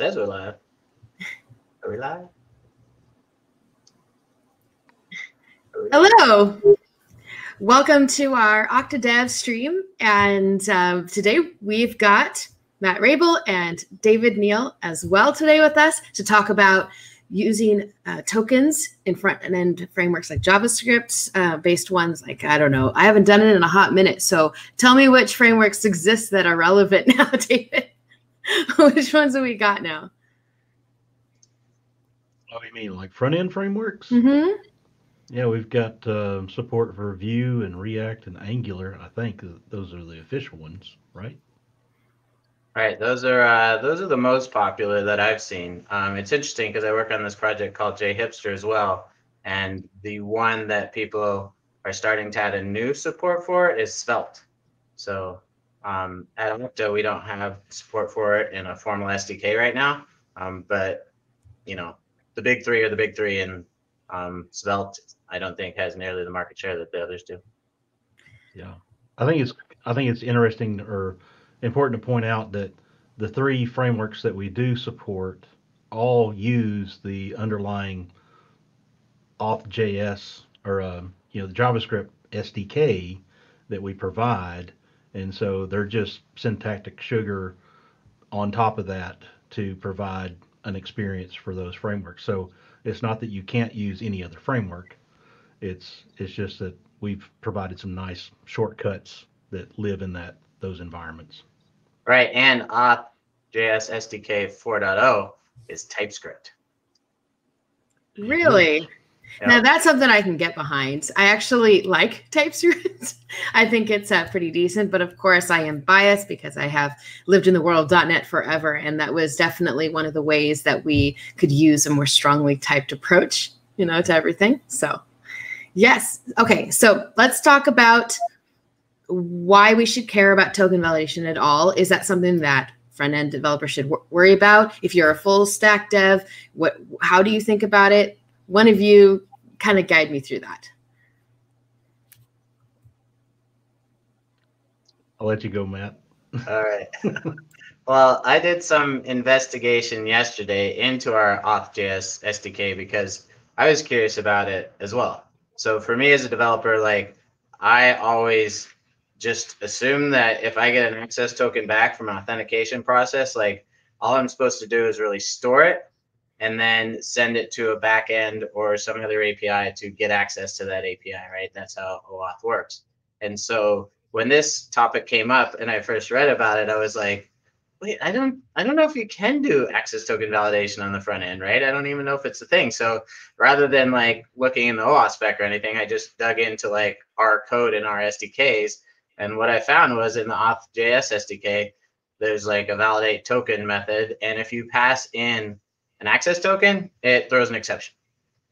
says we're live. Are we live? Hello. Welcome to our OktaDev stream. And uh, today we've got Matt Raible and David Neal as well today with us to talk about using uh, tokens in front and end frameworks like JavaScript uh, based ones. Like, I don't know, I haven't done it in a hot minute. So tell me which frameworks exist that are relevant now, David. which ones have we got now? Oh, you mean like front end frameworks? Mm-hmm. Yeah, we've got uh, support for Vue and React and Angular. I think those are the official ones, right? Right, those are uh, those are the most popular that I've seen. Um, it's interesting because I work on this project called JHipster as well, and the one that people are starting to add a new support for is Svelte. So um, at Okta, we don't have support for it in a formal SDK right now, um, but you know the big three are the big three, and um, Svelte I don't think has nearly the market share that the others do. Yeah, I think it's I think it's interesting or important to point out that the three frameworks that we do support all use the underlying Auth.js or uh, you know the JavaScript SDK that we provide, and so they're just syntactic sugar on top of that to provide an experience for those frameworks. So it's not that you can't use any other framework. It's it's just that we've provided some nice shortcuts that live in that those environments. Right, and Auth.js SDK 4.0 is TypeScript. Really? Now that's something I can get behind. I actually like TypeScript. I think it's uh, pretty decent, but of course I am biased because I have lived in the world .NET forever, and that was definitely one of the ways that we could use a more strongly typed approach, you know, to everything. So, yes, okay. So let's talk about why we should care about token validation at all. Is that something that front end developers should worry about? If you're a full stack dev, what how do you think about it? One of you kind of guide me through that. I'll let you go, Matt. All right. well, I did some investigation yesterday into our Auth.js SDK because I was curious about it as well. So for me as a developer, like I always just assume that if I get an access token back from an authentication process, like all I'm supposed to do is really store it and then send it to a backend or some other API to get access to that API, right? That's how OAuth works. And so when this topic came up and I first read about it, I was like, wait, I don't I don't know if you can do access token validation on the front end, right? I don't even know if it's a thing. So rather than like looking in the OAuth spec or anything, I just dug into like our code and our SDKs and what I found was in the Auth.js SDK, there's like a validate token method. And if you pass in an access token, it throws an exception.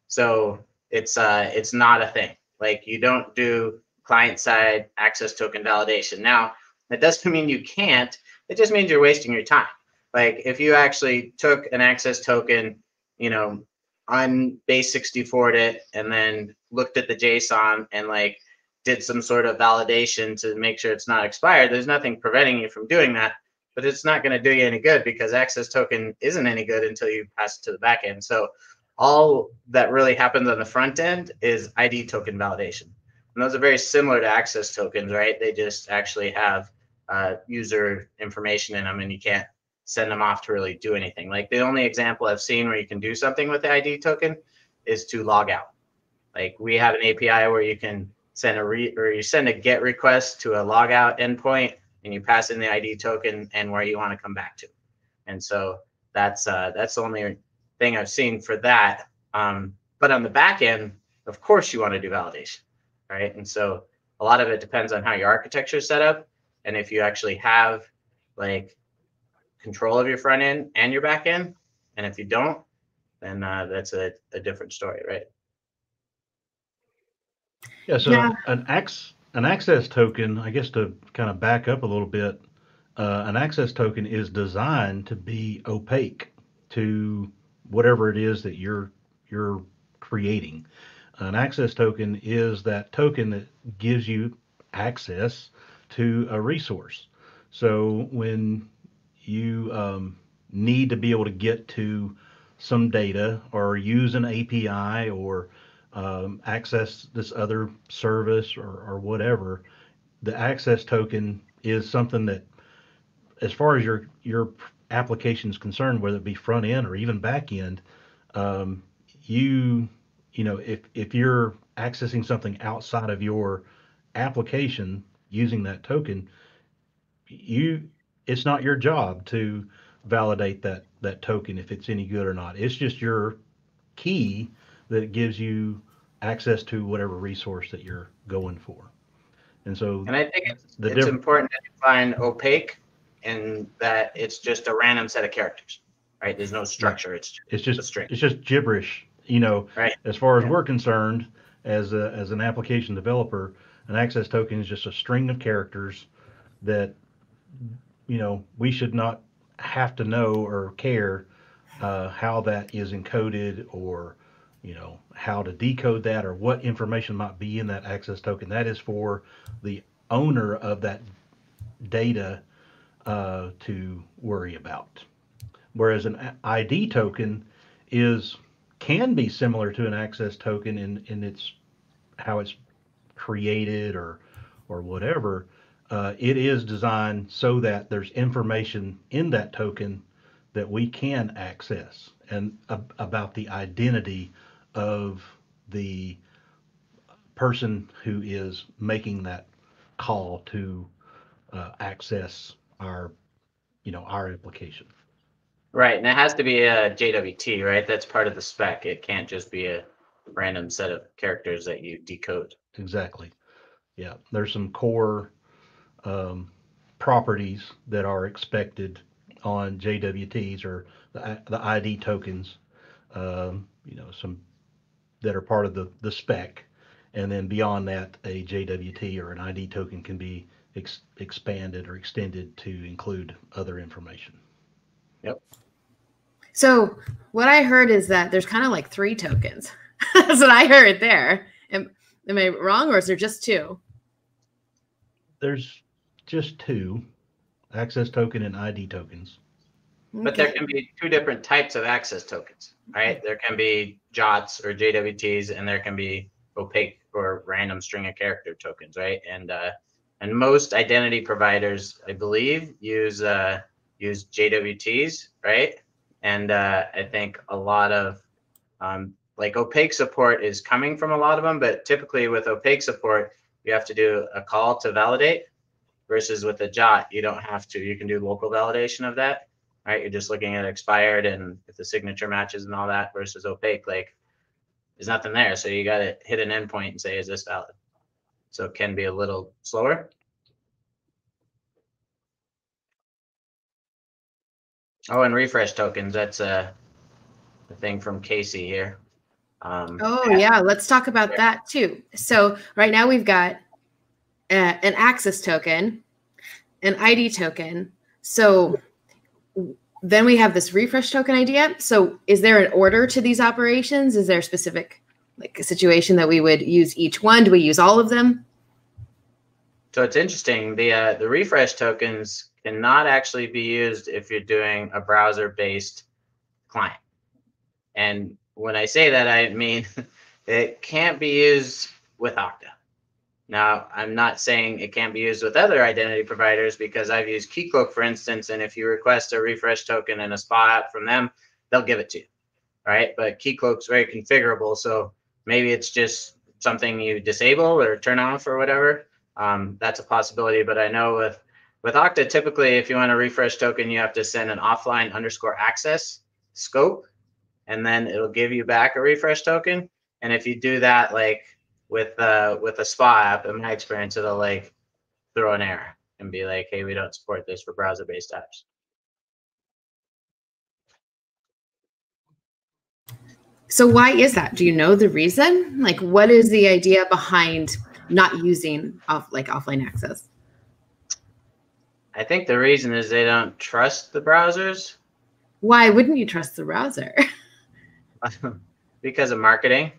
So it's uh it's not a thing. Like you don't do client side access token validation. Now, that doesn't mean you can't. It just means you're wasting your time. Like if you actually took an access token, you know, on base 64 it and then looked at the JSON and like did some sort of validation to make sure it's not expired, there's nothing preventing you from doing that. But it's not going to do you any good because access token isn't any good until you pass it to the back end. So all that really happens on the front end is ID token validation. And those are very similar to access tokens, right? They just actually have uh, user information in them and you can't send them off to really do anything. Like the only example I've seen where you can do something with the ID token is to log out. Like we have an API where you can send a re or you send a get request to a logout endpoint and you pass in the ID token and where you want to come back to. And so that's uh, that's the only thing I've seen for that. Um, but on the back end, of course, you want to do validation, right? And so a lot of it depends on how your architecture is set up and if you actually have like control of your front end and your back end. And if you don't, then uh, that's a, a different story, right? Yeah, so yeah. an X an access token, I guess to kind of back up a little bit, uh, an access token is designed to be opaque to whatever it is that you're you're creating. An access token is that token that gives you access to a resource. So when you um, need to be able to get to some data or use an API or um, access this other service or, or whatever, the access token is something that, as far as your your application is concerned, whether it be front end or even back end, um, you you know if if you're accessing something outside of your application using that token, you it's not your job to validate that that token if it's any good or not. It's just your key that gives you access to whatever resource that you're going for. And so, and I think it's, it's diff- important to define opaque and that it's just a random set of characters, right? There's no structure. It's just, it's just a string. It's just gibberish, you know. Right. As far as yeah. we're concerned, as a, as an application developer, an access token is just a string of characters that, you know, we should not have to know or care uh, how that is encoded or you know how to decode that or what information might be in that access token. That is for the owner of that data uh, to worry about. Whereas an id token is can be similar to an access token in in its how it's created or or whatever. Uh, it is designed so that there's information in that token that we can access and uh, about the identity of the person who is making that call to uh, access our you know our application. Right and it has to be a jwt right? That's part of the spec. It can't just be a random set of characters that you decode. Exactly. Yeah there's some core um, properties that are expected on JWTs or the, the ID tokens, um, you know, some that are part of the, the spec. And then beyond that, a JWT or an ID token can be ex- expanded or extended to include other information. Yep. So what I heard is that there's kind of like three tokens. That's what I heard there. Am, am I wrong or is there just two? There's just two access token and ID tokens. But there can be two different types of access tokens, right? There can be JOTs or JWTs, and there can be opaque or random string of character tokens, right? And uh, and most identity providers, I believe, use uh, use JWTs, right? And uh, I think a lot of um, like opaque support is coming from a lot of them, but typically with opaque support, you have to do a call to validate, versus with a jot you don't have to you can do local validation of that right? You're just looking at expired and if the signature matches and all that versus opaque like there's nothing there. So you got to hit an endpoint and say is this valid? So it can be a little slower. Oh and refresh tokens. That's a, a thing from casey here. Um, oh yeah. let's talk about that too. So right now we've got an access token, an ID token. So then we have this refresh token idea. So is there an order to these operations? Is there a specific like a situation that we would use each one? Do we use all of them? So it's interesting. The uh, the refresh tokens cannot actually be used if you're doing a browser-based client. And when I say that, I mean it can't be used with Okta. Now, I'm not saying it can't be used with other identity providers because I've used Keycloak, for instance, and if you request a refresh token and a spa from them, they'll give it to you, right? But Keycloak's very configurable, so maybe it's just something you disable or turn off or whatever. Um, that's a possibility, but I know with with Okta, typically, if you want a refresh token, you have to send an offline underscore access scope, and then it'll give you back a refresh token. And if you do that, like with uh with a spa app, in my experience, it'll like throw an error and be like, "Hey, we don't support this for browser-based apps." So why is that? Do you know the reason? Like, what is the idea behind not using off like offline access? I think the reason is they don't trust the browsers. Why wouldn't you trust the browser? because of marketing.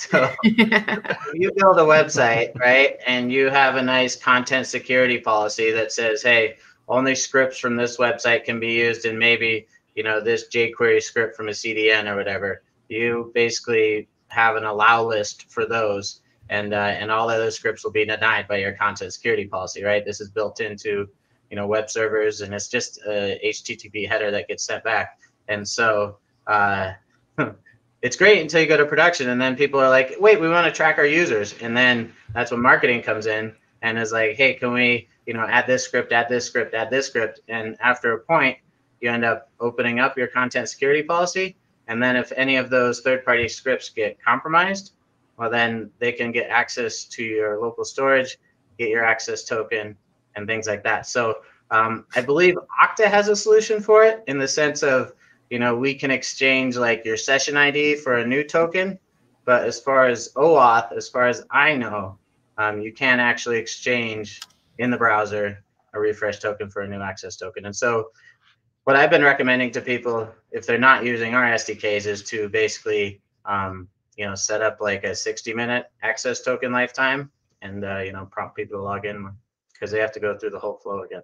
So you build a website, right? And you have a nice content security policy that says, hey, only scripts from this website can be used and maybe you know this jQuery script from a CDN or whatever. You basically have an allow list for those, and uh, and all other scripts will be denied by your content security policy, right? This is built into you know web servers, and it's just a HTTP header that gets sent back, and so. Uh, it's great until you go to production and then people are like wait we want to track our users. And then that's when marketing comes in and is like hey can we you know add this script add this script add this script? And after a point you end up opening up your content security policy. And then if any of those third party scripts get compromised well then they can get access to your local storage get your access token and things like that. So um, i believe okta has a solution for it in the sense of you know, we can exchange like your session ID for a new token. But as far as OAuth, as far as I know, um, you can't actually exchange in the browser a refresh token for a new access token. And so, what I've been recommending to people, if they're not using our SDKs, is to basically, um, you know, set up like a 60-minute access token lifetime, and uh, you know, prompt people to log in because they have to go through the whole flow again.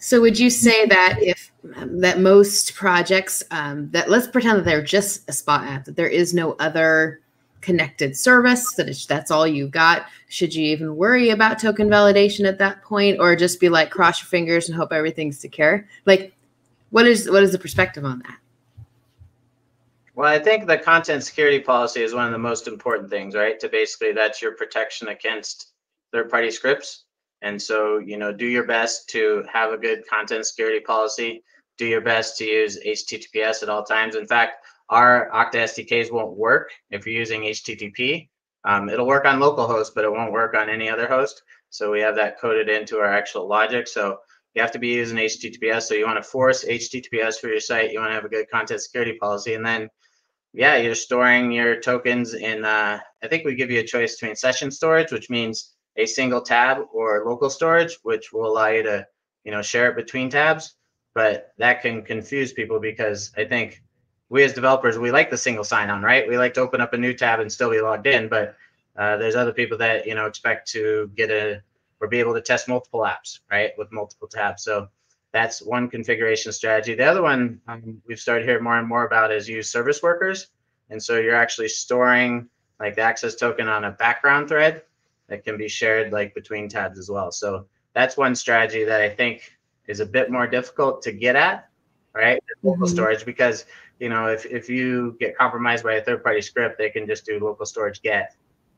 So would you say that if um, that most projects um, that let's pretend that they're just a spot app that there is no other connected service that that's all you got should you even worry about token validation at that point or just be like cross your fingers and hope everything's secure? Like what is what is the perspective on that? Well i think the content security policy is one of the most important things right? To basically that's your protection against third party scripts and so, you know, do your best to have a good content security policy. Do your best to use HTTPS at all times. In fact, our Okta SDKs won't work if you're using HTTP. Um, it'll work on localhost, but it won't work on any other host. So we have that coded into our actual logic. So you have to be using HTTPS. So you want to force HTTPS for your site. You want to have a good content security policy. And then, yeah, you're storing your tokens in, uh, I think we give you a choice between session storage, which means a single tab or local storage, which will allow you to, you know, share it between tabs. But that can confuse people because I think we as developers, we like the single sign-on, right? We like to open up a new tab and still be logged in, but uh, there's other people that you know expect to get a or be able to test multiple apps, right, with multiple tabs. So that's one configuration strategy. The other one um, we've started hearing more and more about is use service workers, and so you're actually storing like the access token on a background thread that can be shared like between tabs as well. So that's one strategy that I think is a bit more difficult to get at, right? Local mm-hmm. storage because you know if, if you get compromised by a third party script, they can just do local storage get.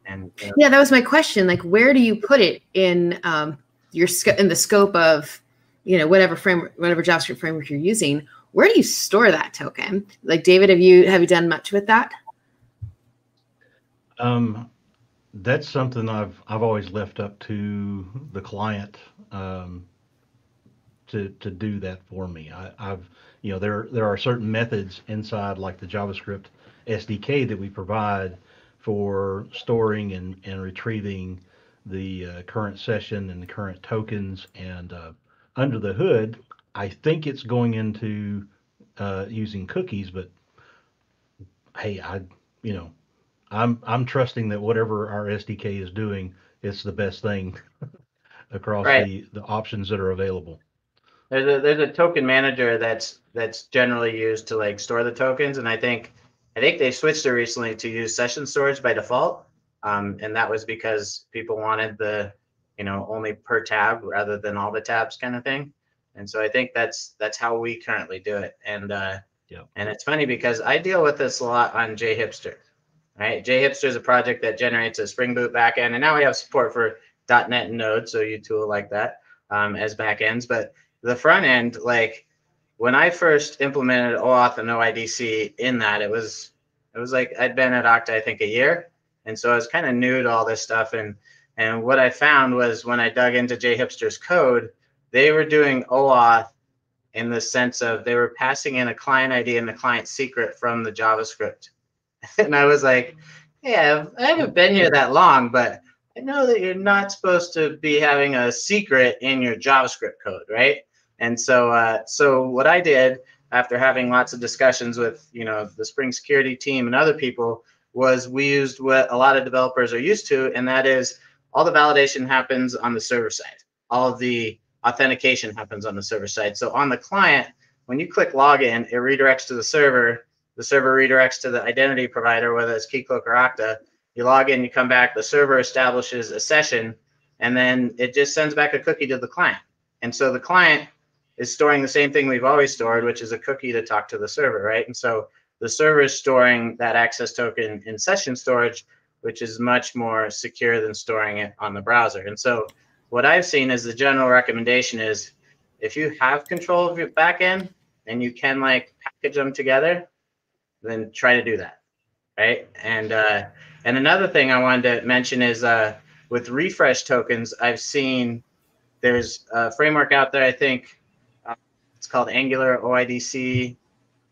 And you know. yeah, that was my question. Like, where do you put it in um, your sc- in the scope of you know whatever framework, whatever JavaScript framework you're using? Where do you store that token? Like, David, have you have you done much with that? Um, that's something I've I've always left up to the client um, to to do that for me. I, I've you know there there are certain methods inside like the JavaScript SDK that we provide for storing and, and retrieving the uh, current session and the current tokens and uh, under the hood I think it's going into uh, using cookies but hey I you know I'm I'm trusting that whatever our SDK is doing, it's the best thing across right. the the options that are available. There's a there's a token manager that's that's generally used to like store the tokens, and I think I think they switched it recently to use session storage by default, um, and that was because people wanted the you know only per tab rather than all the tabs kind of thing, and so I think that's that's how we currently do it, and uh, yeah, and it's funny because I deal with this a lot on JHipster right? JHipster is a project that generates a Spring Boot backend, and now we have support for .NET and Node, so you tool like that um, as backends. But the front end, like when I first implemented OAuth and OIDC in that, it was it was like I'd been at Okta I think a year, and so I was kind of new to all this stuff. And and what I found was when I dug into JHipster's code, they were doing OAuth in the sense of they were passing in a client ID and the client secret from the JavaScript and I was like, yeah, I haven't been here that long, but I know that you're not supposed to be having a secret in your JavaScript code, right? And so, uh, so what I did after having lots of discussions with, you know, the Spring Security team and other people was we used what a lot of developers are used to, and that is all the validation happens on the server side. All the authentication happens on the server side. So on the client, when you click login, it redirects to the server. The server redirects to the identity provider, whether it's Keycloak or Okta. You log in, you come back, the server establishes a session, and then it just sends back a cookie to the client. And so the client is storing the same thing we've always stored, which is a cookie to talk to the server, right? And so the server is storing that access token in session storage, which is much more secure than storing it on the browser. And so what I've seen is the general recommendation is if you have control of your backend and you can like package them together, then try to do that, right? And uh, and another thing I wanted to mention is uh, with refresh tokens, I've seen there's a framework out there. I think uh, it's called Angular OIDC,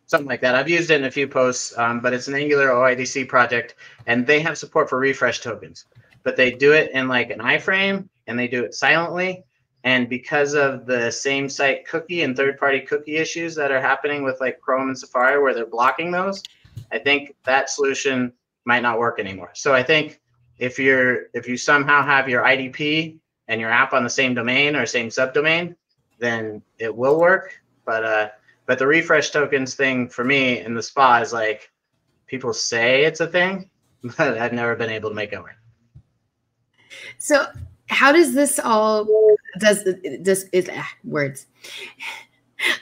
something like that. I've used it in a few posts, um, but it's an Angular OIDC project, and they have support for refresh tokens. But they do it in like an iframe, and they do it silently. And because of the same site cookie and third party cookie issues that are happening with like Chrome and Safari, where they're blocking those, I think that solution might not work anymore. So I think if you're if you somehow have your IDP and your app on the same domain or same subdomain, then it will work. But uh, but the refresh tokens thing for me in the spa is like people say it's a thing, but I've never been able to make it work. So how does this all does this is ah, words?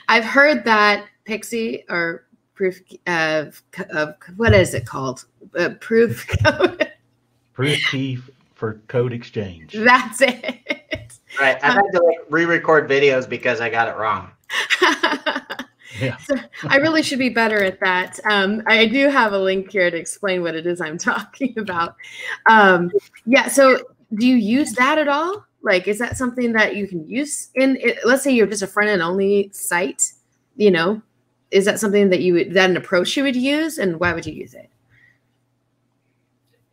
I've heard that PKCE or proof of, of what is it called? Uh, proof code. proof key for code exchange. That's it. Right. I had to like re-record videos because I got it wrong. yeah. So I really should be better at that. Um, I do have a link here to explain what it is I'm talking about. Um, yeah. So do you use that at all? Like, is that something that you can use in? It, let's say you're just a front end only site. You know, is that something that you would that an approach you would use, and why would you use it?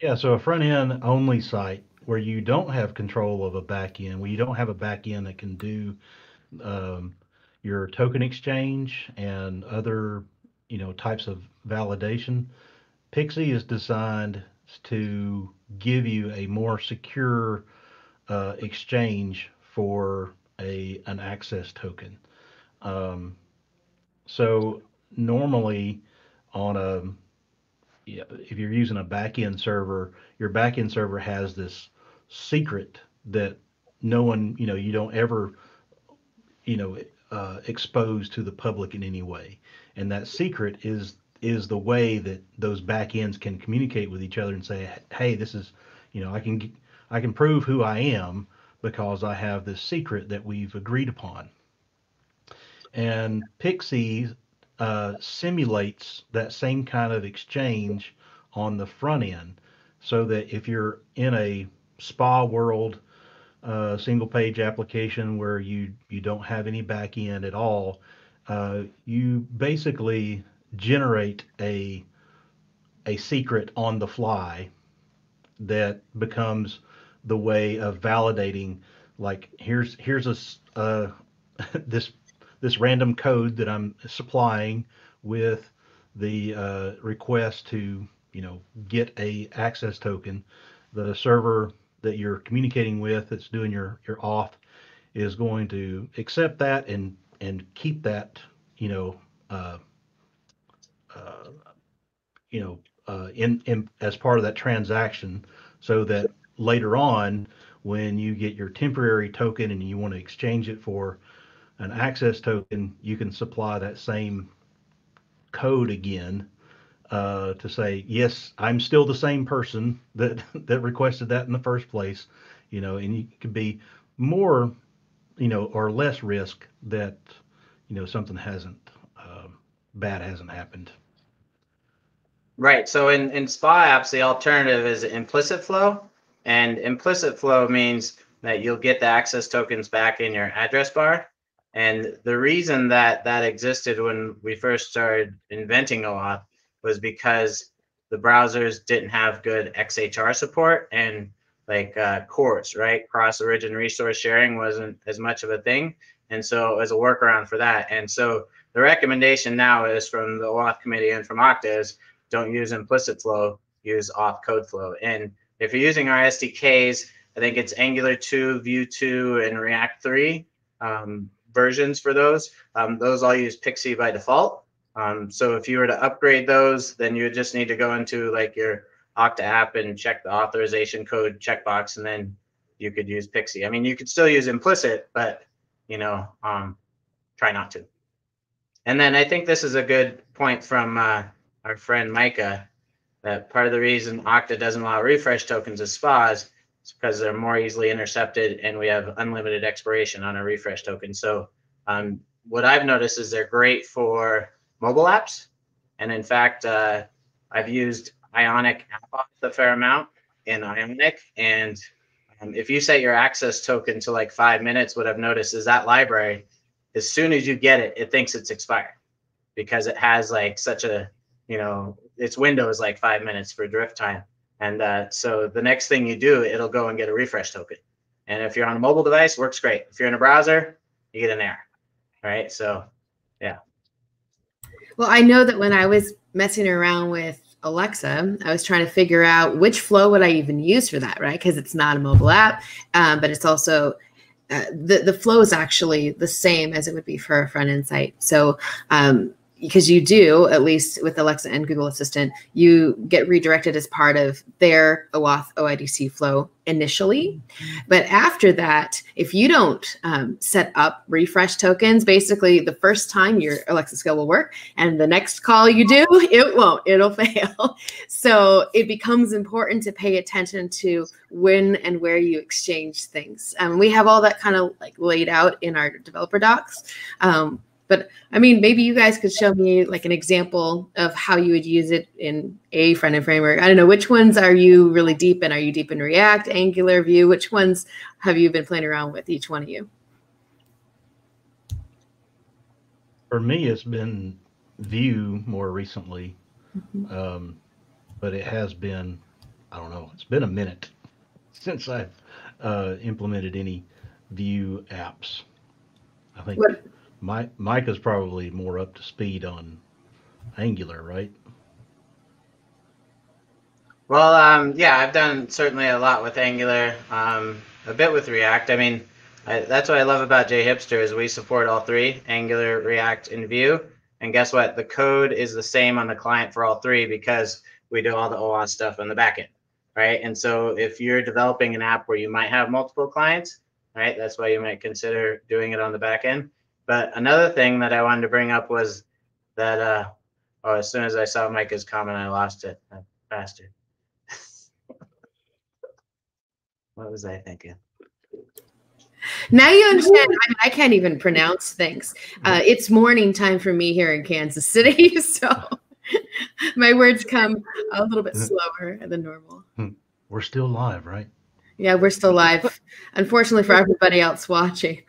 Yeah, so a front end only site where you don't have control of a back end, where you don't have a back end that can do um, your token exchange and other you know types of validation. PKCE is designed to give you a more secure uh, exchange for a an access token. Um, so normally on a if you're using a backend server, your backend server has this secret that no one, you know, you don't ever, you know, uh, expose to the public in any way. And that secret is is the way that those backends can communicate with each other and say, hey, this is, you know, I can I can prove who I am because I have this secret that we've agreed upon. And PKCE uh, simulates that same kind of exchange on the front end so that if you're in a spa world uh, single page application where you you don't have any back end at all uh, you basically generate a a secret on the fly that becomes the way of validating like here's here's a uh, this this random code that I'm supplying with the uh, request to you know get a access token. The server that you're communicating with that's doing your your auth is going to accept that and and keep that you know uh, uh, you know uh, in, in as part of that transaction so that later on when you get your temporary token and you want to exchange it for an access token, you can supply that same code again uh, to say, yes, I'm still the same person that that requested that in the first place, you know, and you could be more, you know, or less risk that, you know, something hasn't uh, bad hasn't happened. Right. So in in SPA apps, the alternative is implicit flow, and implicit flow means that you'll get the access tokens back in your address bar and the reason that that existed when we first started inventing OAuth was because the browsers didn't have good XHR support and like uh, CORS, right? Cross origin resource sharing wasn't as much of a thing. And so as a workaround for that. And so the recommendation now is from the OAuth committee and from Okta is don't use implicit flow, use auth code flow. And if you're using our SDKs, I think it's Angular 2, Vue 2, and React 3 um, versions for those. Um, those all use PKCE by default. Um, so if you were to upgrade those, then you would just need to go into like your Okta app and check the authorization code checkbox, and then you could use PKCE. I mean, you could still use implicit, but you know, um, try not to. And then I think this is a good point from uh, our friend Micah that part of the reason Okta doesn't allow refresh tokens as SPAs is because they're more easily intercepted and we have unlimited expiration on a refresh token. So um, what I've noticed is they're great for mobile apps. And in fact, uh, I've used Ionic app a fair amount in Ionic. And um, if you set your access token to like five minutes, what I've noticed is that library, as soon as you get it, it thinks it's expired because it has like such a, you know, its window is like five minutes for drift time. And uh, so the next thing you do, it'll go and get a refresh token. And if you're on a mobile device, works great. If you're in a browser, you get an error. Right. So, yeah. Well, I know that when I was messing around with Alexa, I was trying to figure out which flow would I even use for that, right? Because it's not a mobile app, um, but it's also uh, the the flow is actually the same as it would be for a front end site. So um, because you do, at least with Alexa and Google Assistant, you get redirected as part of their OAuth OIDC flow initially. But after that, if you don't um, set up refresh tokens, basically the first time your Alexa skill will work, and the next call you do, it won't, it'll fail. So it becomes important to pay attention to when and where you exchange things. Um, we have all that kind of like laid out in our developer docs. Um, but I mean, maybe you guys could show me like an example of how you would use it in a front end framework. I don't know which ones are you really deep in. Are you deep in React, Angular, Vue? Which ones have you been playing around with? Each one of you. For me, it's been Vue more recently, mm-hmm. um, but it has been I don't know. It's been a minute since I've uh, implemented any Vue apps. I think. What? Mike Mike is probably more up to speed on Angular, right? Well, um, yeah, I've done certainly a lot with Angular, um, a bit with React. I mean, I, that's what I love about JHipster is we support all three, Angular, React, and Vue. And guess what? The code is the same on the client for all three because we do all the OAuth stuff on the backend, right? And so if you're developing an app where you might have multiple clients, right, that's why you might consider doing it on the backend. But another thing that I wanted to bring up was that uh, oh, as soon as I saw Micah's comment, I lost it. Faster. what was I thinking? Now you understand. I, mean, I can't even pronounce things. Uh, it's morning time for me here in Kansas City, so my words come a little bit slower than normal. Hmm. We're still live, right? Yeah, we're still live. Unfortunately for everybody else watching.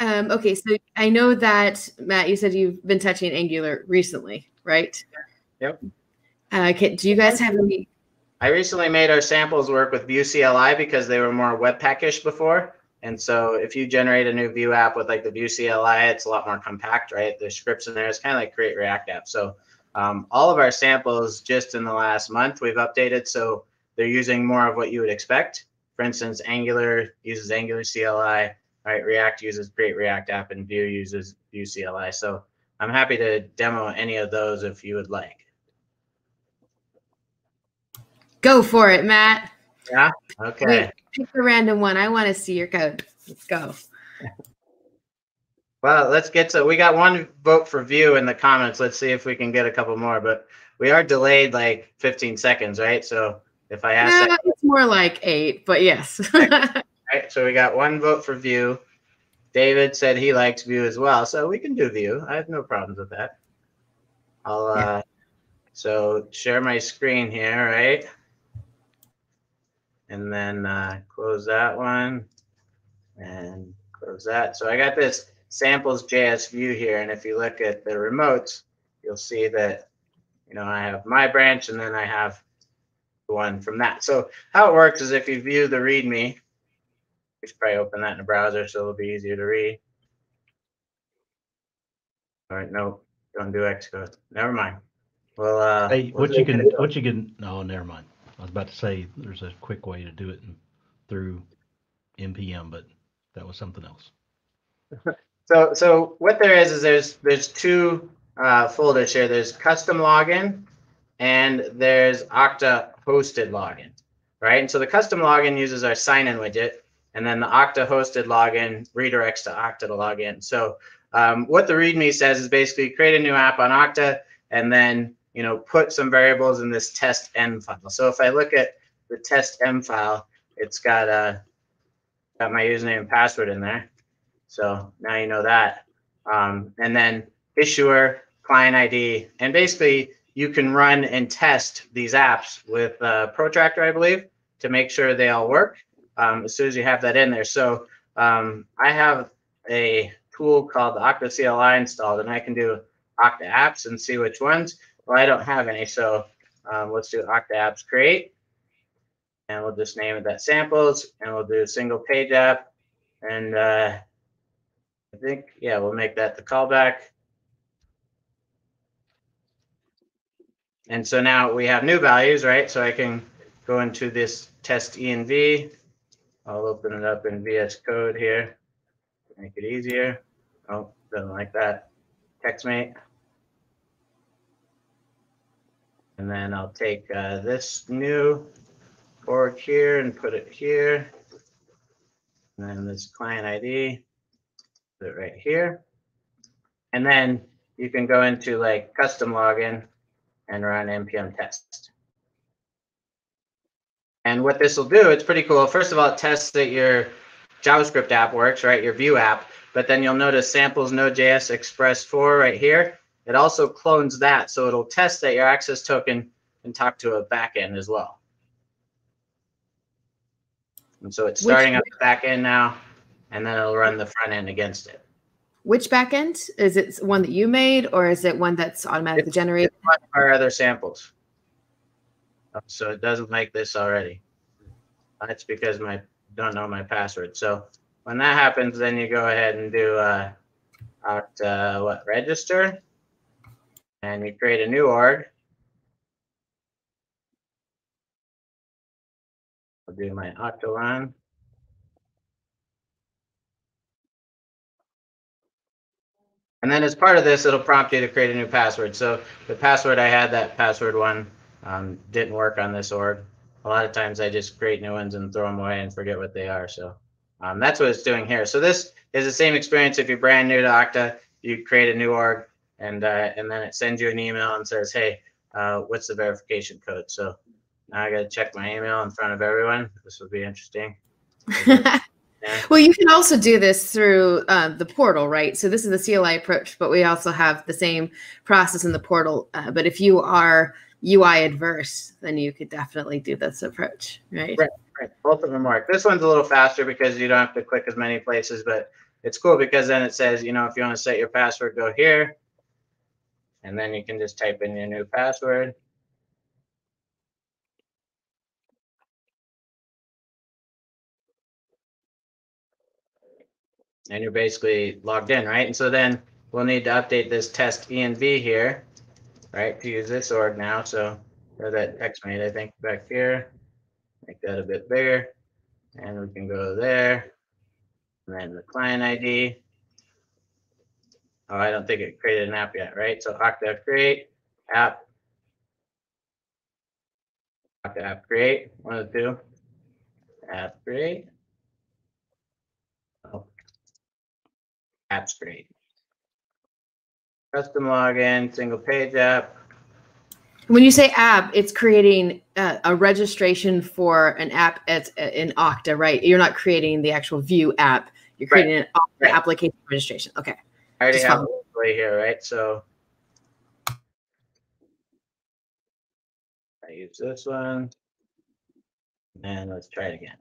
Um, okay, so I know that Matt, you said you've been touching Angular recently, right? Yep. Uh, can, do you guys have any? I recently made our samples work with Vue CLI because they were more Webpack-ish before. And so if you generate a new Vue app with like the Vue CLI, it's a lot more compact, right? There's scripts in there. It's kind of like create React app. So um, all of our samples just in the last month we've updated. So they're using more of what you would expect. For instance, Angular uses Angular CLI right? React uses Create React App and Vue uses Vue CLI. So I'm happy to demo any of those if you would like. Go for it, Matt. Yeah. Okay. Wait, pick a random one. I want to see your code. Let's go. Well, let's get to. We got one vote for Vue in the comments. Let's see if we can get a couple more. But we are delayed like 15 seconds, right? So if I ask, yeah, it's more like eight. But yes. right, so we got one vote for Vue. David said he likes Vue as well, so we can do Vue. I have no problems with that. I'll uh, so share my screen here, right? And then uh, close that one and close that. So I got this samples JS Vue here, and if you look at the remotes, you'll see that you know I have my branch and then I have the one from that. So how it works is if you view the README, we should probably open that in a browser so it'll be easier to read. All right, no, don't do Xcode. Never mind. Well, uh, hey, what you can, what you can, no, never mind. I was about to say there's a quick way to do it through npm, but that was something else. So, so what there is is there's there's two uh, folders here. There's custom login, and there's Okta hosted login, right? And so the custom login uses our sign-in widget, and then the Okta hosted login redirects to Okta to log in. So um, what the README says is basically create a new app on Okta, and then you know put some variables in this test m file. So if I look at the test m file, it's got uh, got my username and password in there. So now you know that. Um, and then issuer, client ID, and basically you can run and test these apps with uh, Protractor, I believe, to make sure they all work um, as soon as you have that in there. So um, I have a tool called the Okta CLI installed, and I can do Okta apps and see which ones. Well, I don't have any, so um, let's do Okta apps create, and we'll just name it that samples, and we'll do single page app, and uh, I think, yeah, we'll make that the callback. And so now we have new values, right? So I can go into this test env. I'll open it up in VS Code here, make it easier. Oh, doesn't like that. TextMate. And then I'll take uh, this new org here and put it here. And then this client ID put it right here. And then you can go into like custom login and run npm test. And what this will do, it's pretty cool. First of all, it tests that your JavaScript app works, right? Your Vue app. But then you'll notice samples Node.js Express 4 right here. It also clones that. So it'll test that your access token can talk to a backend as well. And so it's starting up the backend now and then it'll run the front end against it. Which backend? Is it one that you made or is it one that's automatically generated? It's our other samples. So it doesn't like this already. That's because my don't know my password. So when that happens, then you go ahead and do uh, out, uh, what register, and you create a new org. I'll do my Octalan. And then as part of this, it'll prompt you to create a new password. So the password I had, that password one, um, didn't work on this org. A lot of times I just create new ones and throw them away and forget what they are. So um, that's what it's doing here. So this is the same experience if you're brand new to Okta, you create a new org and uh, and then it sends you an email and says, hey, uh, what's the verification code? So now I got to check my email in front of everyone. This will be interesting. Well, you can also do this through uh, the portal, right? So this is the CLI approach, but we also have the same process in the portal. Uh, but if you are UI adverse, then you could definitely do this approach, right? Right, right. Both of them work. This one's a little faster because you don't have to click as many places, but it's cool because then it says, you know, if you want to set your password, go here, and then you can just type in your new password. and you're basically logged in, right? And so then we'll need to update this test env here, right, to use this org now. So that TextMate, I think, back here. Make that a bit bigger. And we can go there. And then the client ID. Oh, I don't think it created an app yet, right? So Okta create app. Okta app create, one of the two. App create. Oh. Apps great. Custom login, single page app. When you say app, it's creating a, a registration for an app at, in Okta, right? You're not creating the actual Vue app. You're creating right. an Okta right. application registration. Okay. I already Just have it right here, right? So I use this one. And let's try it again.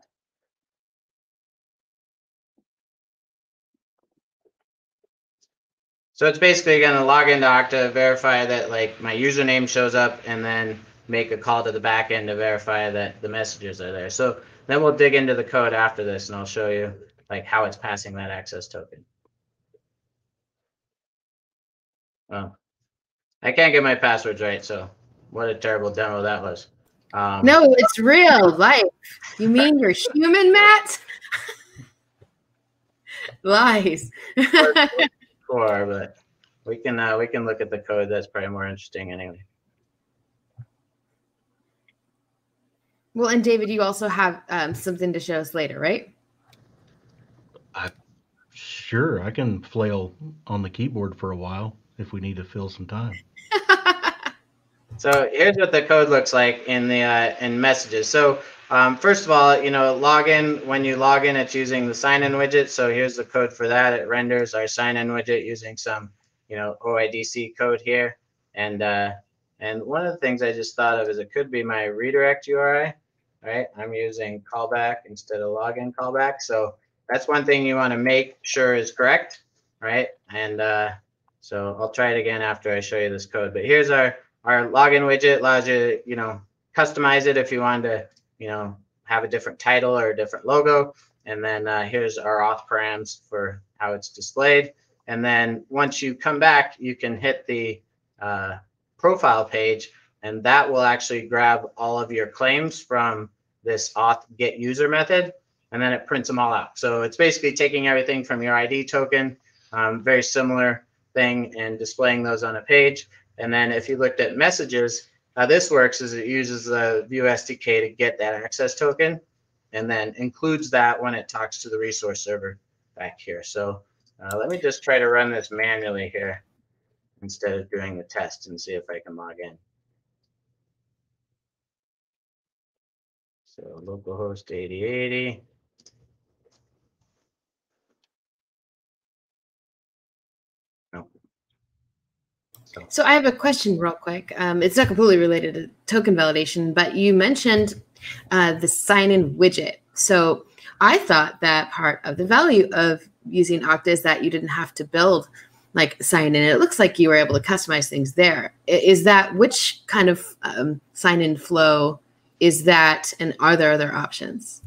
So it's basically going to log into Okta, verify that like my username shows up, and then make a call to the backend to verify that the messages are there. So then we'll dig into the code after this, and I'll show you like how it's passing that access token. Well, I can't get my passwords right, so what a terrible demo that was. Um, no, it's real life. You mean you're human, Matt? Lies. Core, but we can uh, we can look at the code. That's probably more interesting anyway. well, and David, you also have um, something to show us later, right? I Sure, I can flail on the keyboard for a while if we need to fill some time. So here's what the code looks like in the uh, in messages. So um, first of all, you know, login when you log in, it's using the sign-in widget. So here's the code for that. It renders our sign-in widget using some, you know, OIDC code here. And uh, and one of the things I just thought of is it could be my redirect URI. Right, I'm using callback instead of login callback. So that's one thing you want to make sure is correct, right? And uh, so I'll try it again after I show you this code. But here's our our login widget allows you, you know, customize it if you want to, you know, have a different title or a different logo. And then uh, here's our auth params for how it's displayed. And then once you come back, you can hit the uh, profile page, and that will actually grab all of your claims from this auth get user method, and then it prints them all out. So it's basically taking everything from your ID token, um, very similar thing, and displaying those on a page. And then if you looked at messages, how this works is it uses the Vue SDK to get that access token and then includes that when it talks to the resource server back here. So uh, let me just try to run this manually here instead of doing the test and see if I can log in. So localhost 8080. So. so I have a question real quick. Um, it's not completely related to token validation, but you mentioned uh, the sign-in widget. So I thought that part of the value of using Okta is that you didn't have to build like sign in. It looks like you were able to customize things there. Is that which kind of um, sign in flow is that, and are there other options?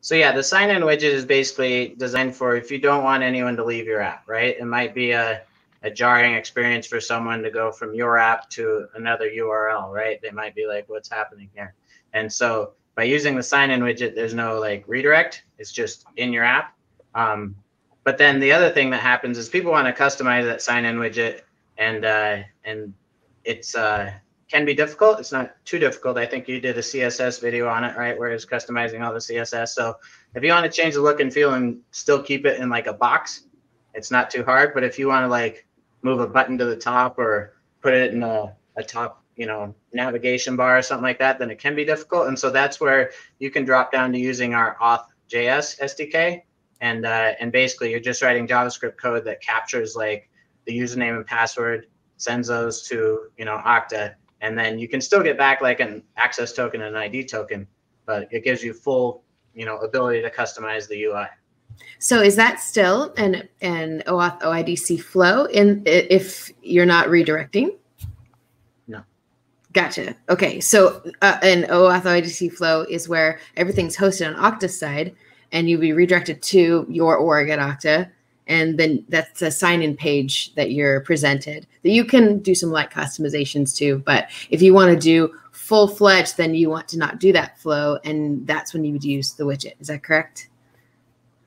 So yeah, the sign in widget is basically designed for if you don't want anyone to leave your app, right? It might be a a jarring experience for someone to go from your app to another URL, right? They might be like, what's happening here? And so by using the sign in widget, there's no like redirect, it's just in your app. Um, but then the other thing that happens is people want to customize that sign in widget and uh, and it's uh, can be difficult. It's not too difficult. I think you did a CSS video on it, right? Where it's customizing all the CSS. So if you want to change the look and feel and still keep it in like a box, it's not too hard. But if you want to like move a button to the top or put it in a, a top you know navigation bar or something like that then it can be difficult. And so that's where you can drop down to using our auth.js sdk and uh, and basically you're just writing javascript code that captures like the username and password sends those to you know okta. And then you can still get back like an access token and an id token but it gives you full you know ability to customize the ui so is that still an an OAuth OIDC flow in if you're not redirecting? No. Gotcha. Okay. So uh, an OAuth OIDC flow is where everything's hosted on Okta side, and you'll be redirected to your org at Okta, and then that's a sign-in page that you're presented. That you can do some light customizations to. but if you want to do full fledged, then you want to not do that flow, and that's when you would use the widget. Is that correct?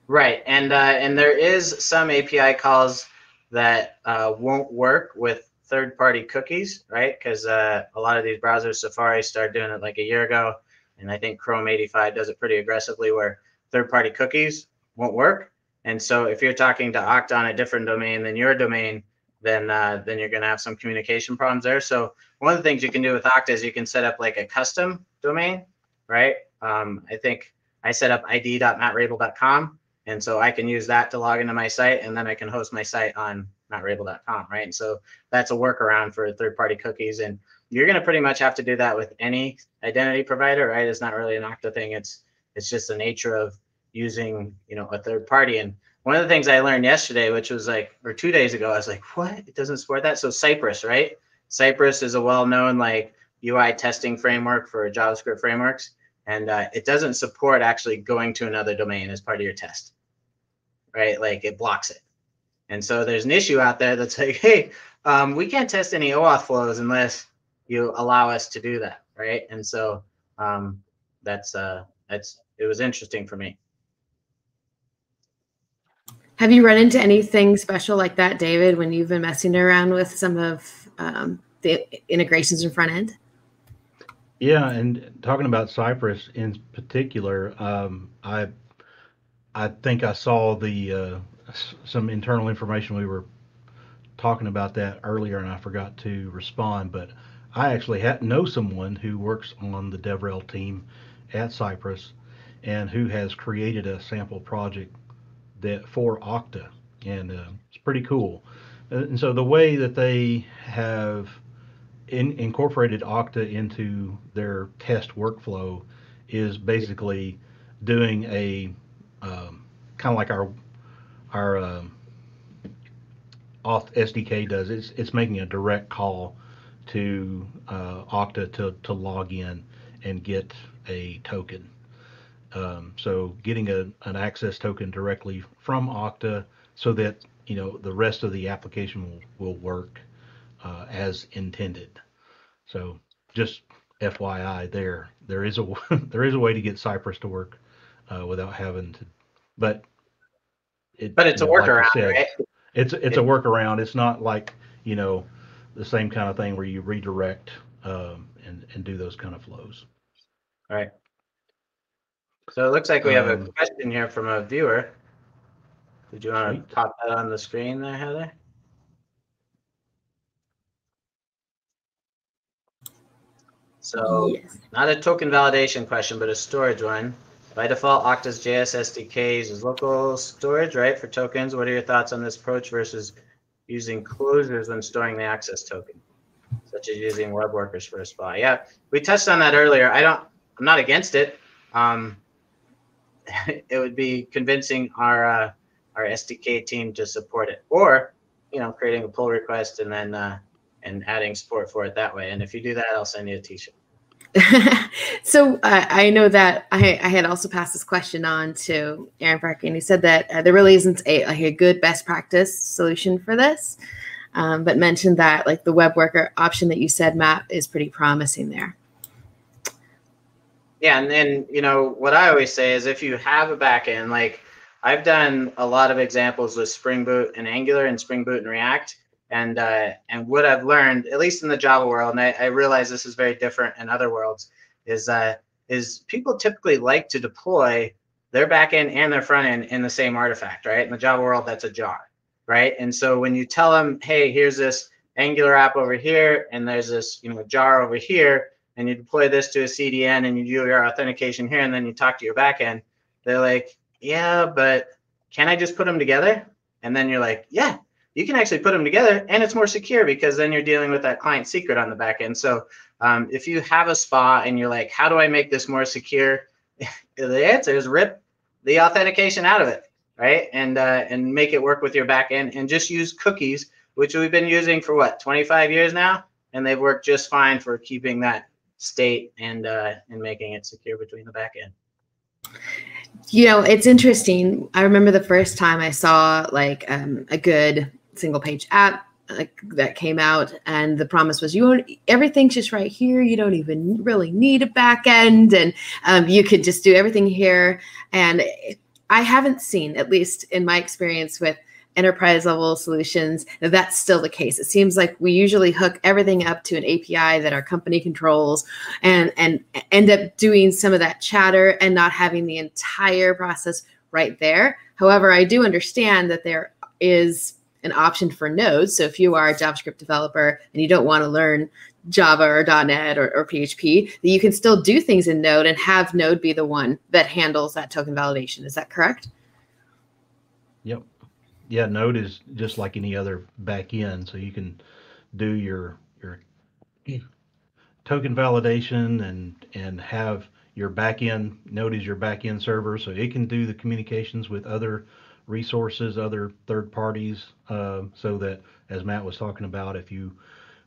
Right, and uh, and there is some API calls that uh, won't work with third-party cookies, right? Because uh, a lot of these browsers, Safari started doing it like a year ago, and I think Chrome 85 does it pretty aggressively, where third-party cookies won't work. And so, if you're talking to Okta on a different domain than your domain, then uh, then you're going to have some communication problems there. So one of the things you can do with Okta is you can set up like a custom domain, right? Um, I think I set up id.mattraible.com and so I can use that to log into my site and then I can host my site on mattraible.com, right? And so that's a workaround for third party cookies. And you're going to pretty much have to do that with any identity provider, right? It's not really an Okta thing. It's, it's just the nature of using, you know, a third party. And one of the things I learned yesterday, which was like, or two days ago, I was like, what? It doesn't support that. So Cypress, right? Cypress is a well-known like UI testing framework for JavaScript frameworks. And uh, it doesn't support actually going to another domain as part of your test right? Like it blocks it. And so there's an issue out there that's like, hey, um, we can't test any OAuth flows unless you allow us to do that, right? And so um, that's uh, that's it was interesting for me. Have you run into anything special like that, David, when you've been messing around with some of um, the integrations in front end? Yeah, and talking about Cypress in particular, um, I I think I saw the uh, some internal information we were talking about that earlier, and I forgot to respond. But I actually had, know someone who works on the DevRel team at Cypress, and who has created a sample project that for Okta, and uh, it's pretty cool. Uh, and so the way that they have in, incorporated Okta into their test workflow is basically doing a kind of like our our um, auth SDK does. It's it's making a direct call to uh, Okta to to log in and get a token. Um, so getting a, an access token directly from Okta so that you know the rest of the application will, will work uh, as intended. So just FYI, there there is a there is a way to get Cypress to work uh, without having to, but it, but it's a know, workaround, like said, right? It's it's it, a workaround. It's not like you know the same kind of thing where you redirect um, and and do those kind of flows. All right. So it looks like we have a um, question here from a viewer. Did you want to pop that on the screen there, Heather? So yes. not a token validation question, but a storage one. By default, Okta's JS SDK uses local storage, right, for tokens. What are your thoughts on this approach versus using closures when storing the access token, such as using web workers for a SPA? Yeah, we touched on that earlier. I don't, I'm not against it. Um, it would be convincing our uh, our SDK team to support it, or you know, creating a pull request and then uh, and adding support for it that way. And if you do that, I'll send you a T-shirt. so uh, I know that I, I, had also passed this question on to Aaron Parecki, and he said that uh, there really isn't a, like a good best practice solution for this, um, but mentioned that like the web worker option that you said, Matt, is pretty promising there. Yeah, and then you know what I always say is if you have a backend, like I've done a lot of examples with Spring Boot and Angular and Spring Boot and React, and uh, and what I've learned, at least in the Java world, and I, I realize this is very different in other worlds, is uh, is people typically like to deploy their backend and their front end in the same artifact, right? In the Java world, that's a jar, right? And so when you tell them, hey, here's this Angular app over here, and there's this you know jar over here and you deploy this to a CDN and you do your authentication here and then you talk to your backend, they're like, yeah, but can I just put them together? And then you're like, yeah, you can actually put them together and it's more secure because then you're dealing with that client secret on the back end. So um, if you have a SPA and you're like, how do I make this more secure? the answer is rip the authentication out of it, right? And uh, and make it work with your back end and just use cookies, which we've been using for what 25 years now, and they've worked just fine for keeping that state and uh, and making it secure between the back end. You know, it's interesting. I remember the first time I saw like um, a good single page app like that came out and the promise was you everything's just right here you don't even really need a back end and um, you could just do everything here and i haven't seen at least in my experience with enterprise level solutions, that's still the case. It seems like we usually hook everything up to an API that our company controls and and end up doing some of that chatter and not having the entire process right there. However, I do understand that there is an option for nodes. So if you are a JavaScript developer and you don't want to learn Java or .NET or, or PHP, that you can still do things in Node and have Node be the one that handles that token validation. Is that correct? Yep yeah, Node is just like any other back end, so you can do your your token validation and and have your back end Node is your back end server, so it can do the communications with other resources, other third parties, uh, so that as Matt was talking about, if you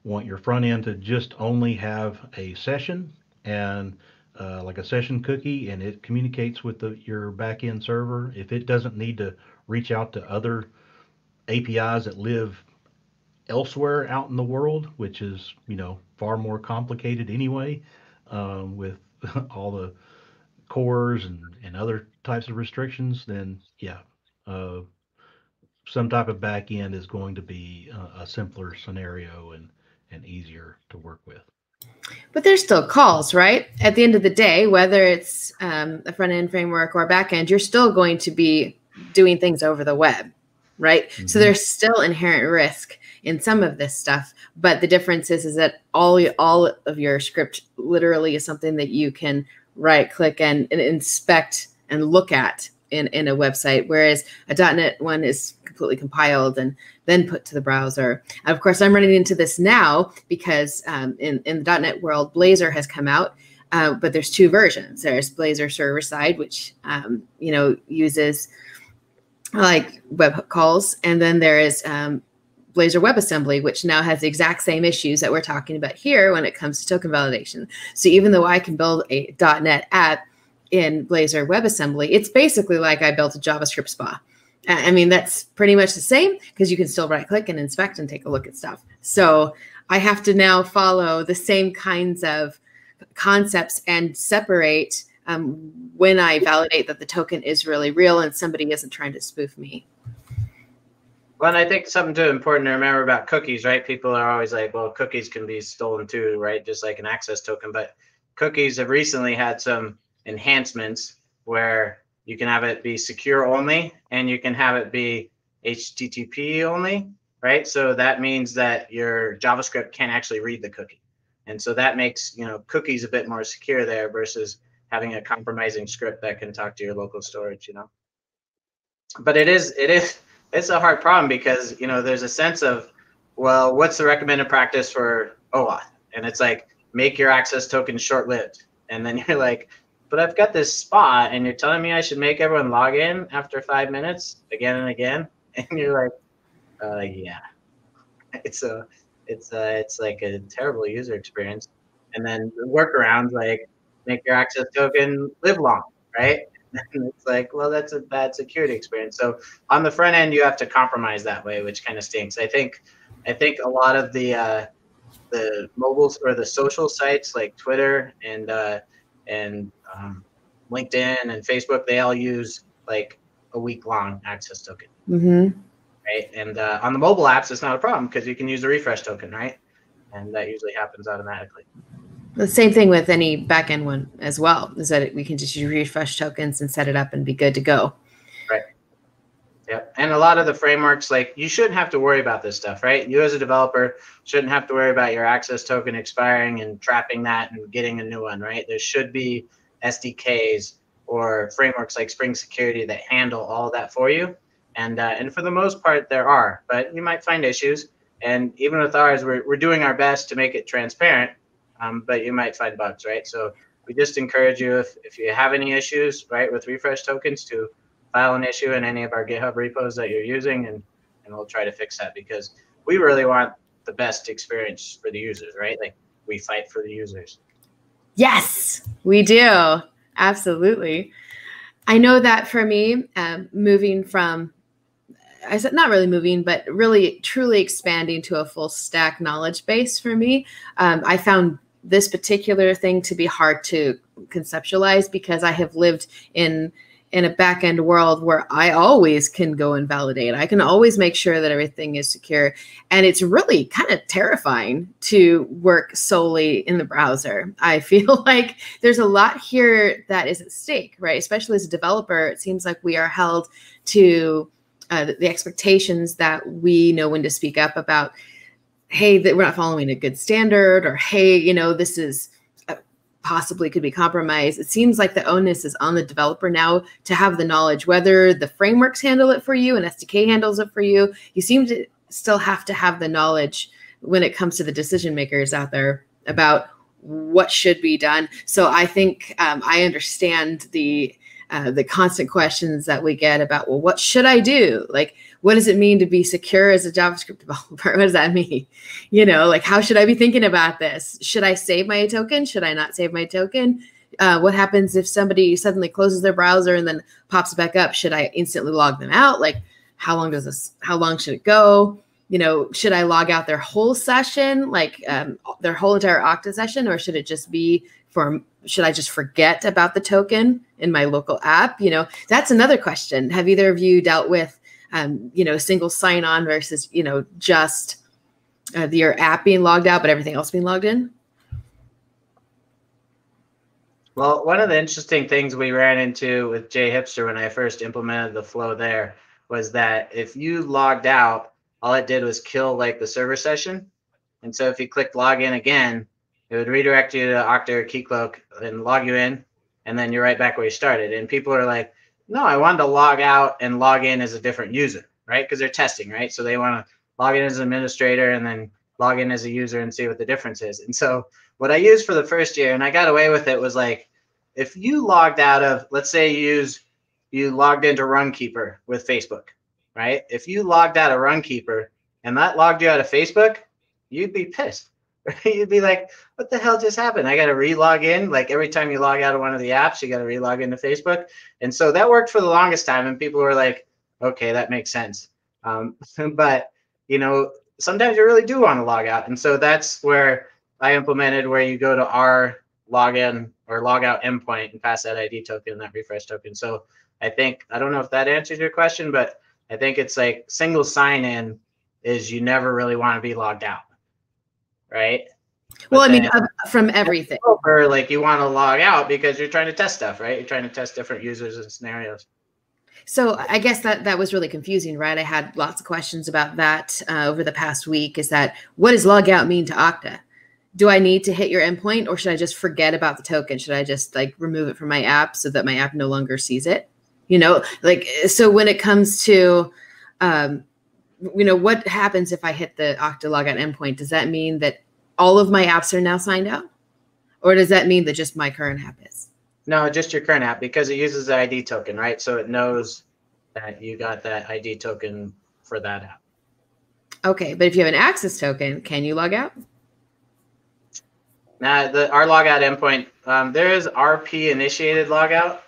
want your front end to just only have a session and uh, like a session cookie and it communicates with the, your backend server. If it doesn't need to reach out to other APIs that live elsewhere out in the world, which is you know far more complicated anyway, um, with all the CORS and, and other types of restrictions, then yeah, uh, some type of back end is going to be a, a simpler scenario and and easier to work with. But there's still calls, right? At the end of the day, whether it's um, a front end framework or back end, you're still going to be doing things over the web, right? Mm-hmm. So there's still inherent risk in some of this stuff, but the difference is is that all all of your script literally is something that you can right click and, and inspect and look at in, in a website, whereas a .NET one is completely compiled and then put to the browser. And of course, I'm running into this now because um, in, in the .NET world, Blazor has come out, uh, but there's two versions. There's Blazor server side, which um, you know uses like web calls, and then there is um, Blazor WebAssembly, which now has the exact same issues that we're talking about here when it comes to token validation. So even though I can build a .NET app in Blazor WebAssembly, it's basically like I built a JavaScript spa. I mean, that's pretty much the same because you can still right click and inspect and take a look at stuff. So I have to now follow the same kinds of concepts and separate um, when I validate that the token is really real and somebody isn't trying to spoof me. Well, and I think something too important to remember about cookies, right? People are always like, well, cookies can be stolen too, right? Just like an access token. But cookies have recently had some enhancements where you can have it be secure only and you can have it be HTTP only, right? So that means that your JavaScript can't actually read the cookie. And so that makes, you know, cookies a bit more secure there versus having a compromising script that can talk to your local storage, you know. But it is it is it's a hard problem because you know there's a sense of well what's the recommended practice for OAuth and it's like make your access token short-lived and then you're like but I've got this spot and you're telling me I should make everyone log in after five minutes again and again and you're like uh, yeah it's a it's a it's like a terrible user experience and then the workarounds like make your access token live long right and it's like, well, that's a bad security experience. So on the front end, you have to compromise that way, which kind of stinks. I think, I think a lot of the uh, the mobiles or the social sites like Twitter and uh, and um, LinkedIn and Facebook, they all use like a week long access token. Mm-hmm. Right. And uh, on the mobile apps, it's not a problem because you can use the refresh token, right? And that usually happens automatically. The same thing with any backend one as well, is that we can just refresh tokens and set it up and be good to go. Right. Yep. And a lot of the frameworks, like you shouldn't have to worry about this stuff, right? You as a developer shouldn't have to worry about your access token expiring and trapping that and getting a new one, right? There should be SDKs or frameworks like Spring Security that handle all that for you. And uh, and for the most part, there are, but you might find issues. And even with ours, we're, we're doing our best to make it transparent um, but you might find bugs, right? So we just encourage you if, if you have any issues, right, with refresh tokens to file an issue in any of our GitHub repos that you're using, and, and we'll try to fix that because we really want the best experience for the users, right? Like we fight for the users. Yes, we do. Absolutely. I know that for me, um, moving from I said not really moving, but really truly expanding to a full stack knowledge base for me. Um, I found this particular thing to be hard to conceptualize because I have lived in in a back end world where I always can go and validate. I can always make sure that everything is secure. And it's really kind of terrifying to work solely in the browser. I feel like there's a lot here that is at stake, right? Especially as a developer, it seems like we are held to uh, the expectations that we know when to speak up about hey, that we're not following a good standard, or hey, you know, this is possibly could be compromised. It seems like the onus is on the developer now to have the knowledge, whether the frameworks handle it for you and SDK handles it for you. You seem to still have to have the knowledge when it comes to the decision makers out there about what should be done. So I think um, I understand the uh, the constant questions that we get about, well, what should I do? Like, what does it mean to be secure as a JavaScript developer? What does that mean? You know, like, how should I be thinking about this? Should I save my token? Should I not save my token? Uh, what happens if somebody suddenly closes their browser and then pops back up? Should I instantly log them out? Like, how long does this, how long should it go? You know, should I log out their whole session, like um, their whole entire Okta session, or should it just be for should I just forget about the token in my local app? You know, that's another question. Have either of you dealt with um, you know, single sign on versus, you know, just uh, your app being logged out, but everything else being logged in? Well, one of the interesting things we ran into with JHipster when I first implemented the flow there was that if you logged out, all it did was kill like the server session. And so if you clicked login again, it would redirect you to Okta or Keycloak and log you in, and then you're right back where you started. And people are like, no, I wanted to log out and log in as a different user, right? Because they're testing, right? So they want to log in as an administrator and then log in as a user and see what the difference is. And so what I used for the first year, and I got away with it, was like if you logged out of, let's say you use you logged into Runkeeper with Facebook, right? If you logged out of Runkeeper and that logged you out of Facebook, you'd be pissed. You'd be like, what the hell just happened? I got to re-log in. Like every time you log out of one of the apps, you got to re-log into Facebook. And so that worked for the longest time. And people were like, okay, that makes sense. Um, but, you know, sometimes you really do want to log out. And so that's where I implemented where you go to our login or logout endpoint and pass that ID token that refresh token. So I think, I don't know if that answers your question, but I think it's like single sign in is you never really want to be logged out. Right. Well, I mean, from everything. Or like you want to log out because you're trying to test stuff, right? You're trying to test different users and scenarios. So I guess that that was really confusing, right? I had lots of questions about that uh, over the past week. Is that what does log out mean to Okta? Do I need to hit your endpoint, or should I just forget about the token? Should I just like remove it from my app so that my app no longer sees it? You know, like so when it comes to, um, you know, what happens if I hit the Okta logout endpoint? Does that mean that all of my apps are now signed out, or does that mean that just my current app is? No, just your current app because it uses the ID token, right? So it knows that you got that ID token for that app. Okay, but if you have an access token, can you log out? Now, the our logout endpoint, um, there is RP initiated logout,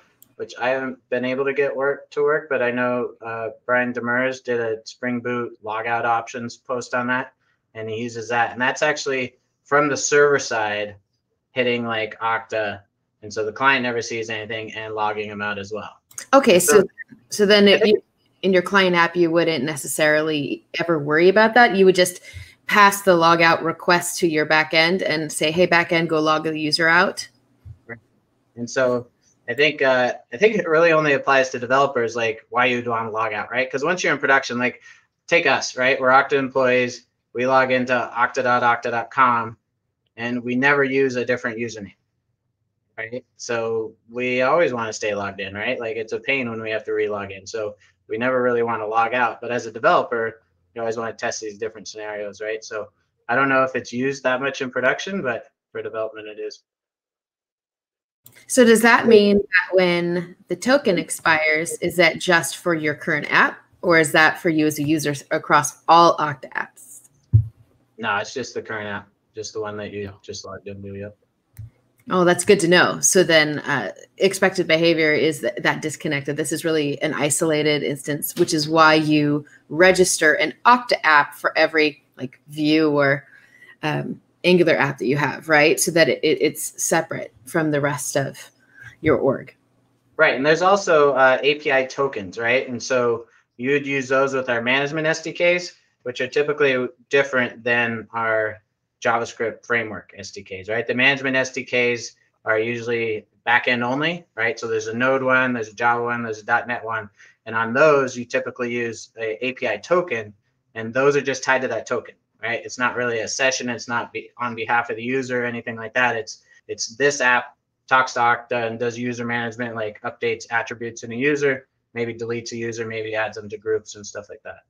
which I haven't been able to get work to work, but I know uh, Brian Demers did a Spring Boot logout options post on that, and he uses that, and that's actually from the server side, hitting like Okta and so the client never sees anything and logging them out as well. Okay, so so, so then it, you, in your client app, you wouldn't necessarily ever worry about that. You would just pass the logout request to your backend and say, "Hey, backend, go log the user out." And so I think uh, I think it really only applies to developers, like why you would want to log out, right? Because once you're in production, like take us, right? We're Okta employees. We log into okta.okta.com, and we never use a different username right? So we always want to stay logged in, right? Like it's a pain when we have to re-log in. So we never really want to log out. But as a developer, you always want to test these different scenarios, right? So I don't know if it's used that much in production, but for development it is. So does that mean that when the token expires, is that just for your current app or is that for you as a user across all Okta apps? No, it's just the current app, just the one that you just logged into. Yep. Oh, that's good to know. So then, uh, expected behavior is that, that disconnected. This is really an isolated instance, which is why you register an Okta app for every like Vue or um, Angular app that you have, right? So that it, it, it's separate from the rest of your org. Right, and there's also uh, API tokens, right? And so you would use those with our management SDKs, which are typically different than our JavaScript framework SDKs, right? The management SDKs are usually backend only, right? So there's a Node one, there's a Java one, there's a .NET one, and on those you typically use a API token, and those are just tied to that token, right? It's not really a session. It's not be on behalf of the user or anything like that. It's it's this app talks to Okta and does user management, like updates attributes in a user, maybe deletes a user, maybe adds them to groups and stuff like that.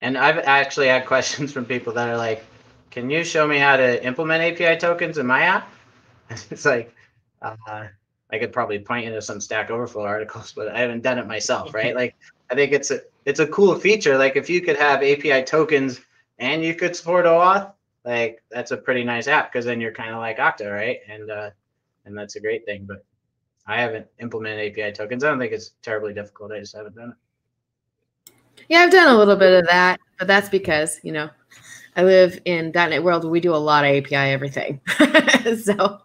And I've actually had questions from people that are like, can you show me how to implement API tokens in my app? it's like, uh, I could probably point you to some Stack Overflow articles, but I haven't done it myself, right? like, I think it's a it's a cool feature. Like, if you could have API tokens and you could support OAuth, like that's a pretty nice app because then you're kind of like Okta, right? And uh, and that's a great thing. But I haven't implemented API tokens. I don't think it's terribly difficult. I just haven't done it. Yeah, I've done a little bit of that, but that's because, you know, I live in .NET world we do a lot of API everything. so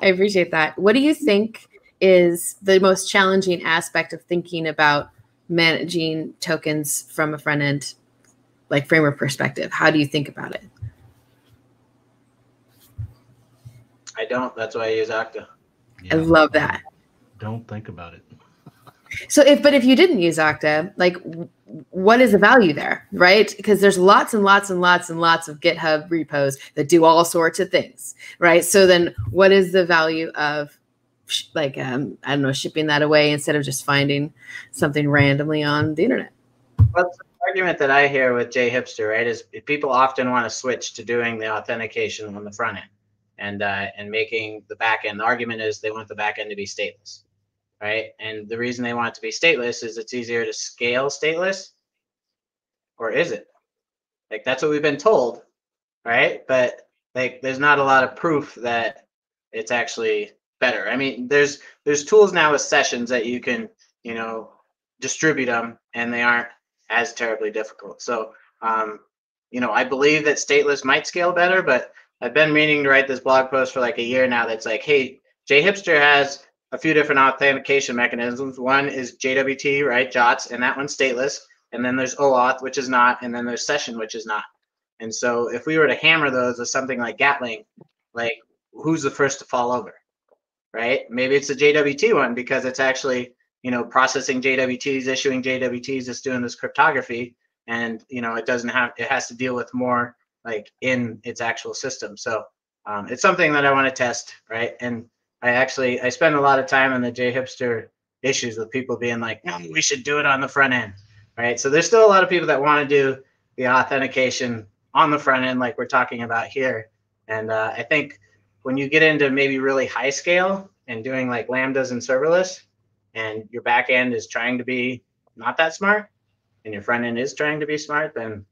I appreciate that. What do you think is the most challenging aspect of thinking about managing tokens from a front end like framework perspective? How do you think about it? I don't. That's why I use Okta. Yeah. I love that. Don't think about it. So if but if you didn't use Okta, like what is the value there, right? Because there's lots and lots and lots and lots of GitHub repos that do all sorts of things, right? So then what is the value of like um I don't know shipping that away instead of just finding something randomly on the internet? Well, the argument that I hear with JHipster, right, is people often want to switch to doing the authentication on the front end and uh, and making the back end. The argument is they want the back end to be stateless right? And the reason they want it to be stateless is it's easier to scale stateless, or is it? Like that's what we've been told, right? But like there's not a lot of proof that it's actually better. I mean, there's there's tools now with sessions that you can, you know, distribute them and they aren't as terribly difficult. So, um, you know, I believe that stateless might scale better, but I've been meaning to write this blog post for like a year now that's like, hey, JHipster has a few different authentication mechanisms. One is JWT, right? JOTS, and that one's stateless. And then there's OAuth, which is not, and then there's Session, which is not. And so if we were to hammer those with something like Gatling, like who's the first to fall over, right? Maybe it's the JWT one because it's actually, you know, processing JWTs, issuing JWTs, it's doing this cryptography, and you know, it doesn't have, it has to deal with more like in its actual system. So um, it's something that I want to test, right? And I actually I spend a lot of time on the JHipster issues with people being like, no, we should do it on the front end, right? So there's still a lot of people that want to do the authentication on the front end, like we're talking about here. And uh, I think when you get into maybe really high scale and doing like lambdas and serverless, and your back end is trying to be not that smart, and your front end is trying to be smart, then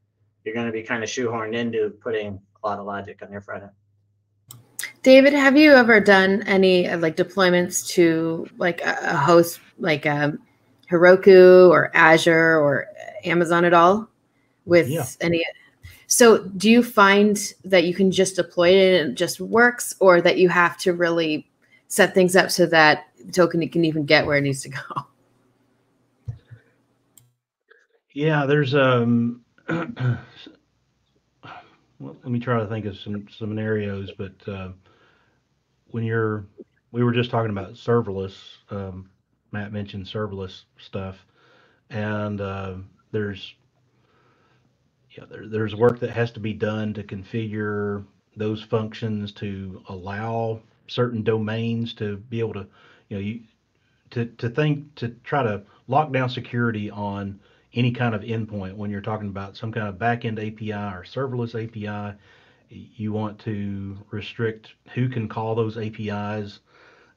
you're going to be kind of shoehorned into putting a lot of logic on your front end. David, have you ever done any uh, like deployments to like a, a host like um, Heroku or Azure or Amazon at all with yeah. any? So, do you find that you can just deploy it and it just works, or that you have to really set things up so that token can even get where it needs to go? Yeah, there's um. well, let me try to think of some some scenarios, but. Uh, when you're we were just talking about serverless um, matt mentioned serverless stuff and uh, there's yeah there, there's work that has to be done to configure those functions to allow certain domains to be able to you know you to, to think to try to lock down security on any kind of endpoint. When you're talking about some kind of backend API or serverless API you want to restrict who can call those APIs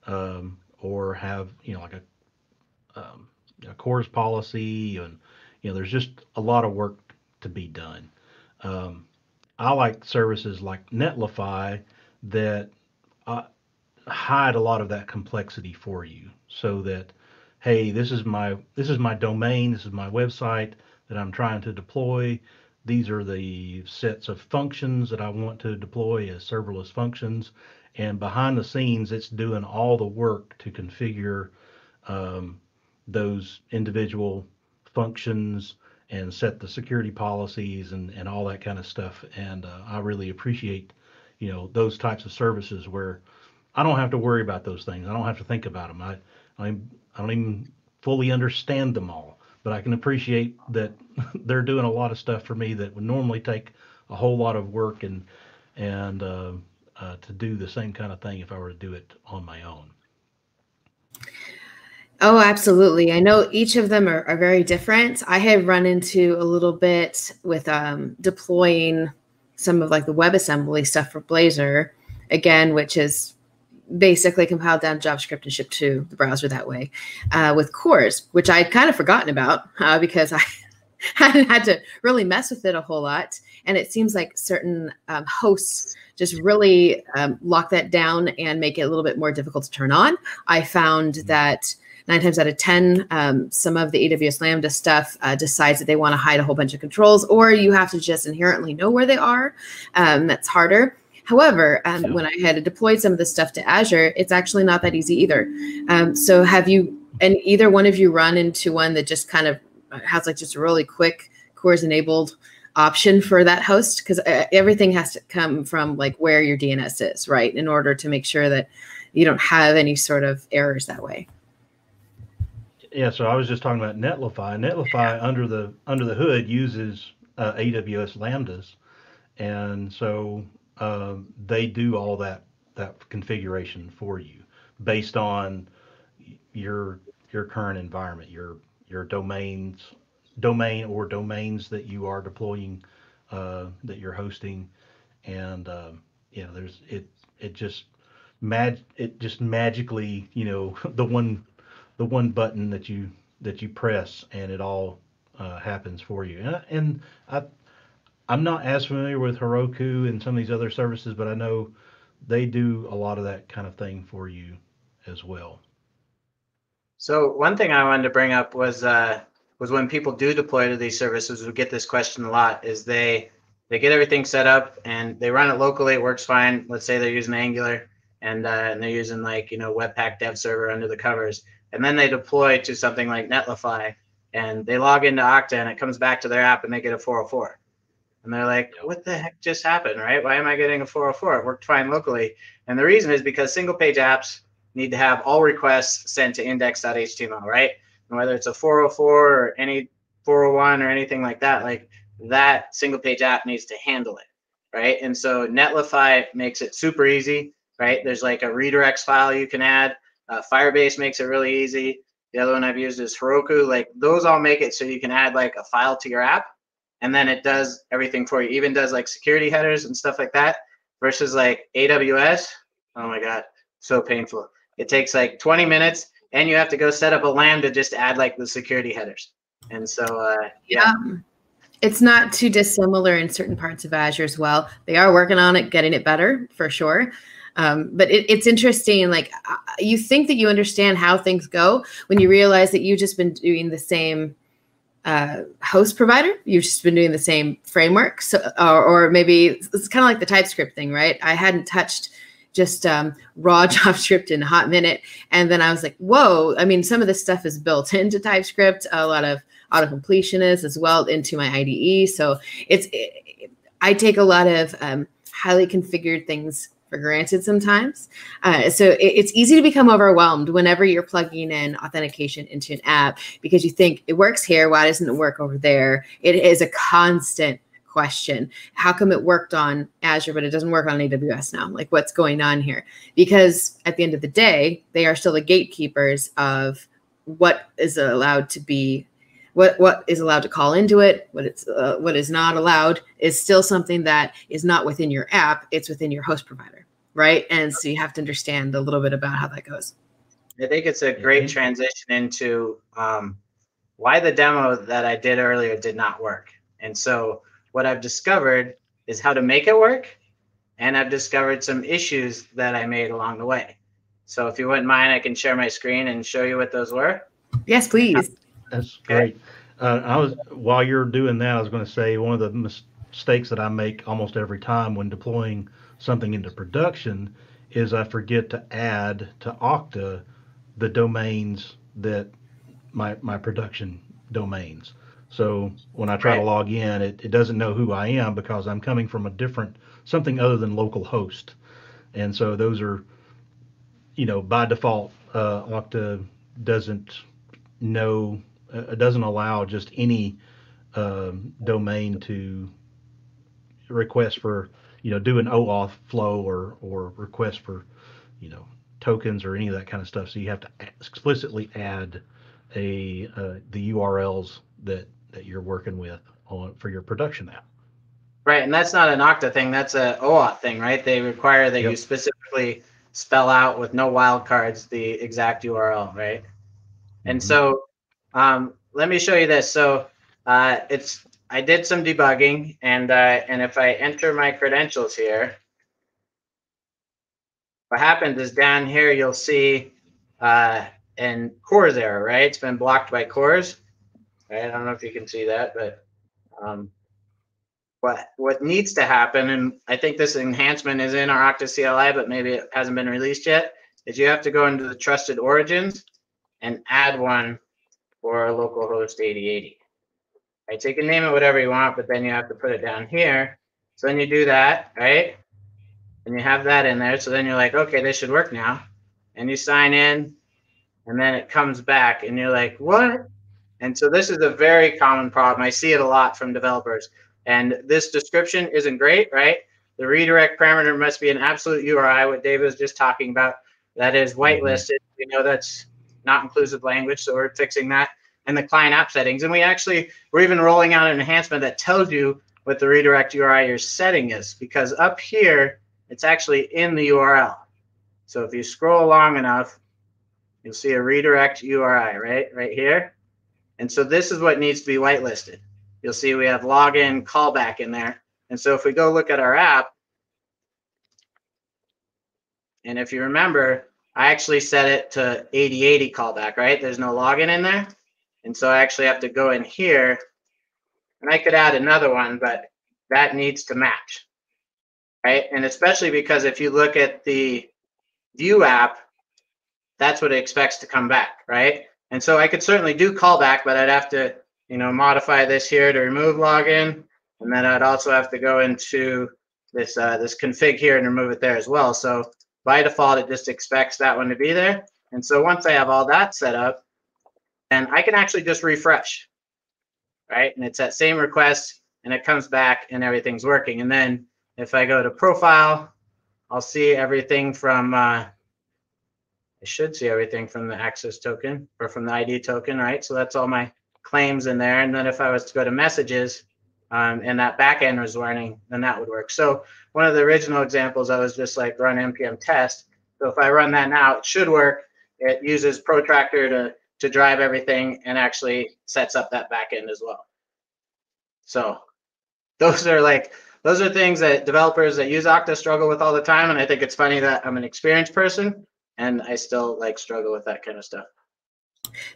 um, or have you know like a, um, a CORS policy and you know there's just a lot of work to be done. Um, I like services like Netlify that uh, hide a lot of that complexity for you so that hey this is my this is my domain this is my website that I'm trying to deploy these are the sets of functions that I want to deploy as serverless functions. And behind the scenes, it's doing all the work to configure um, those individual functions and set the security policies and, and all that kind of stuff. And uh, I really appreciate, you know, those types of services where I don't have to worry about those things. I don't have to think about them. I, I, I don't even fully understand them all but I can appreciate that they're doing a lot of stuff for me that would normally take a whole lot of work and and uh, uh, to do the same kind of thing if I were to do it on my own. Oh, absolutely. I know each of them are, are very different. I have run into a little bit with um, deploying some of like the WebAssembly stuff for Blazor, again, which is basically compiled down JavaScript and shipped to the browser that way uh, with CORS, which I'd kind of forgotten about uh, because I hadn't had to really mess with it a whole lot. And it seems like certain um, hosts just really um, lock that down and make it a little bit more difficult to turn on. I found that nine times out of 10, um, some of the AWS Lambda stuff uh, decides that they want to hide a whole bunch of controls, or you have to just inherently know where they are. Um, that's harder. However, um, yeah. when I had deployed some of this stuff to Azure, it's actually not that easy either. Um, so have you, and either one of you run into one that just kind of has like just a really quick CORS enabled option for that host? Because uh, everything has to come from like where your DNS is, right? In order to make sure that you don't have any sort of errors that way. Yeah, so I was just talking about Netlify. Netlify under the under the hood uses uh, AWS Lambdas, and so uh, they do all that that configuration for you based on your your current environment, your your domains, domain or domains that you are deploying, uh, that you're hosting, and you know, there's it it just mag it just magically you know the one the one button that you that you press and it all uh, happens for you. And, and I, I'm not as familiar with Heroku and some of these other services, but I know they do a lot of that kind of thing for you as well. So one thing I wanted to bring up was uh, was when people do deploy to these services, we get this question a lot. Is they they get everything set up and they run it locally, it works fine. Let's say they're using Angular and, uh, and they're using like you know Webpack Dev Server under the covers, and then they deploy to something like Netlify, and they log into Okta and it comes back to their app and they get a 404. And they're like, what the heck just happened, right? Why am I getting a 404? It worked fine locally. And the reason is because single page apps need to have all requests sent to index.html, right? And whether it's a 404 or any 401 or anything like that, like that single page app needs to handle it, right? And so Netlify makes it super easy, right? There's like a redirects file you can add. Uh, Firebase makes it really easy. The other one I've used is Heroku. Like those all make it so you can add like a file to your app, and then it does everything for you. Even does like security headers and stuff like that. Versus like AWS. Oh my god, so painful. It takes like 20 minutes, and you have to go set up a Lambda just to add like the security headers. And so uh, yeah. yeah. It's not too dissimilar in certain parts of Azure as well. They are working on it, getting it better for sure. Um, but it, it's interesting. Like uh, you think that you understand how things go when you realize that you've just been doing the same uh, host provider. You've just been doing the same framework. So, or, or maybe it's kind of like the TypeScript thing, right? I hadn't touched just um, raw JavaScript in a hot minute, and then I was like, whoa! I mean, some of this stuff is built into TypeScript. A lot of auto completion is as well into my IDE. So it's it, I take a lot of um, highly configured things for granted sometimes. Uh, so it, it's easy to become overwhelmed whenever you're plugging in authentication into an app because you think it works here. Why doesn't it work over there? It is a constant question. How come it worked on Azure, but it doesn't work on AWS now? Like, what's going on here? Because at the end of the day, they are still the gatekeepers of what is allowed to be what what is allowed to call into it, what it's uh, what is not allowed is still something that is not within your app. It's within your host provider, right? And so you have to understand a little bit about how that goes. I think it's a great mm-hmm. transition into um, why the demo that I did earlier did not work. And so what I've discovered is how to make it work, and I've discovered some issues that I made along the way. So if you wouldn't mind, I can share my screen and show you what those were. Yes, please. That's great. Uh, I was while you're doing that, I was going to say one of the mistakes that I make almost every time when deploying something into production is I forget to add to Okta the domains that my my production domains. So when I try right. to log in, it, it doesn't know who I am because I'm coming from a different something other than local host. And so those are, you know, by default, uh, Okta doesn't know uh, doesn't allow just any um, domain to request for you know do an OAuth flow or or request for you know tokens or any of that kind of stuff. So you have to explicitly add a uh, the URLs that that you're working with on for your production app. Right, and that's not an Okta thing. That's a OAuth thing, right? They require that yep. you specifically spell out with no wildcards the exact URL, right? And mm-hmm. so um, let me show you this. So uh, it's I did some debugging, and uh, and if I enter my credentials here, what happens is down here you'll see uh, an CORS error, right? It's been blocked by. Right? I don't know if you can see that, but um, what what needs to happen, and I think this enhancement is in our Okta CLI, but maybe it hasn't been released yet, is you have to go into the trusted origins and add one for localhost 8080. Right, so you can name it whatever you want, but then you have to put it down here. So then you do that, right? And you have that in there. So then you're like, okay, this should work now. And you sign in, and then it comes back, and you're like, what? And so this is a very common problem. I see it a lot from developers. And this description isn't great, right? The redirect parameter must be an absolute URI, what David was just talking about. That is mm-hmm. whitelisted. We know that's not inclusive language, so we're fixing that in the client app settings. And we actually, we're even rolling out an enhancement that tells you what the redirect URI you're setting is, because up here, it's actually in the URL. So if you scroll long enough, you'll see a redirect URI, right? Right here. And so this is what needs to be whitelisted. You'll see we have login callback in there. And so if we go look at our app, and if you remember, I actually set it to 8080 callback, right? There's no login in there. And so I actually have to go in here and I could add another one, but that needs to match, right? And especially because if you look at the Vue app, that's what it expects to come back, right? And so I could certainly do callback, but I'd have to, you know, modify this here to remove login. And then I'd also have to go into this uh, this config here and remove it there as well. So by default, it just expects that one to be there. And so once I have all that set up, and I can actually just refresh, right? And it's that same request and it comes back and everything's working. And then if I go to profile, I'll see everything from, uh, I should see everything from the access token or from the ID token, right? So that's all my claims in there. And then if I was to go to messages um, and that backend was running, then that would work. So one of the original examples, I was just like run npm test. So if I run that now, it should work. It uses protractor to to drive everything and actually sets up that backend as well. So those are like those are things that developers that use Okta struggle with all the time. And I think it's funny that I'm an experienced person and I still like struggle with that kind of stuff.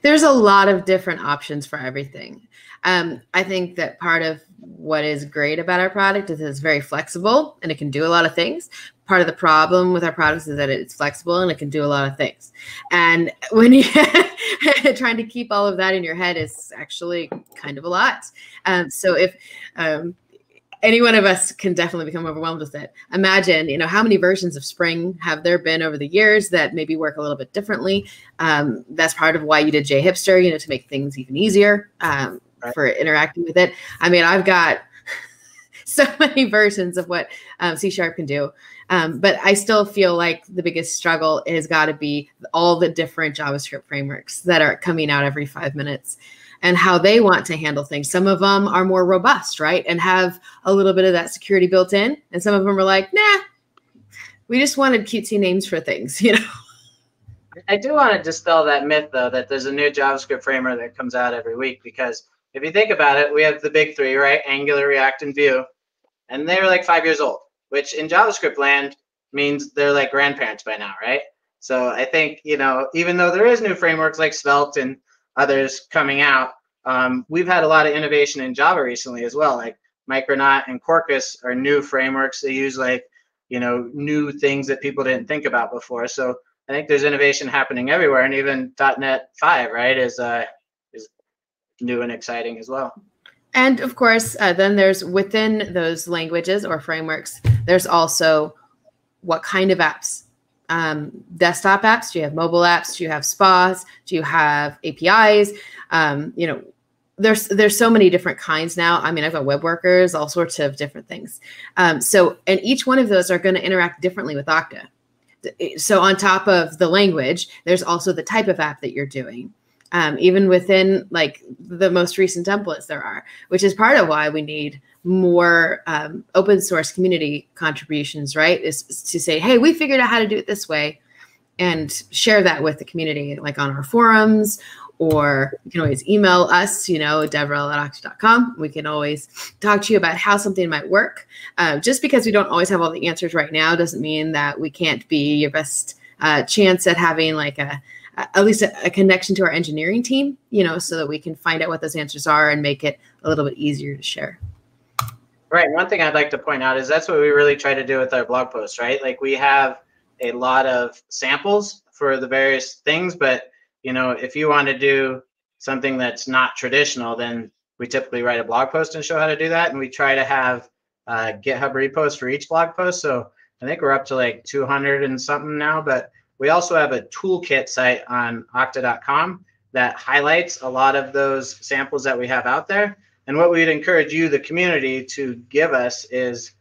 There's a lot of different options for everything. Um, I think that part of what is great about our product is it's very flexible and it can do a lot of things. Part of the problem with our products is that it's flexible and it can do a lot of things. And when you trying to keep all of that in your head is actually kind of a lot. Um, so if um, any one of us can definitely become overwhelmed with it. Imagine, you know, how many versions of Spring have there been over the years that maybe work a little bit differently. Um, that's part of why you did JHipster, you know, to make things even easier um, right. for interacting with it. I mean, I've got so many versions of what um, C Sharp can do. Um, but I still feel like the biggest struggle has got to be all the different JavaScript frameworks that are coming out every five minutes and how they want to handle things. Some of them are more robust, right? And have a little bit of that security built in. And some of them are like, nah, we just wanted cutesy names for things, you know? I do want to dispel that myth, though, that there's a new JavaScript framework that comes out every week because if you think about it, we have the big three, right? Angular, React, and Vue. And they're like five years old which in JavaScript land means they're like grandparents by now, right? So I think, you know, even though there is new frameworks like Svelte and others coming out, um, we've had a lot of innovation in Java recently as well. Like Micronaut and Quarkus are new frameworks. They use like, you know, new things that people didn't think about before. So I think there's innovation happening everywhere, and even .NET 5, right, is uh, new and exciting as well. And of course, uh, then there's within those languages or frameworks, there's also what kind of apps. Um, desktop apps? Do you have mobile apps? Do you have spas? Do you have APIs? Um, you know, there's there's so many different kinds now. I mean, I've got web workers, all sorts of different things. Um, so, and each one of those are going to interact differently with Okta. So, on top of the language, there's also the type of app that you're doing um, even within like the most recent templates there are, which is part of why we need more um, open source community contributions, right? Is, to say, hey, we figured out how to do it this way and share that with the community, like on our forums, or you can always email us, you know, devrel at. We can always talk to you about how something might work. Uh, just because we don't always have all the answers right now doesn't mean that we can't be your best uh, chance at having like a at least a, a, connection to our engineering team, you know, so that we can find out what those answers are and make it a little bit easier to share. Right. One thing I'd like to point out is that's what we really try to do with our blog posts, right? Like we have a lot of samples for the various things, but you know, if you want to do something that's not traditional, then we typically write a blog post and show how to do that. And we try to have uh, GitHub repos for each blog post. So I think we're up to like 200 and something now, but we also have a toolkit site on okta.com that highlights a lot of those samples that we have out there. And what we'd encourage you, the community, to give us is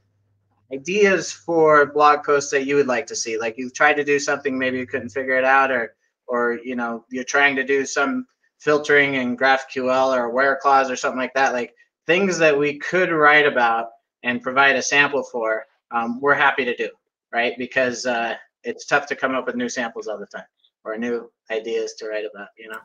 ideas for blog posts that you would like to see. Like you've tried to do something, maybe you couldn't figure it out, or or you know you're trying to do some filtering in GraphQL or where clause or something like that. Like things that we could write about and provide a sample for. Um, we're happy to do, right? Because uh, it's tough to come up with new samples all the time or new ideas to write about. You know.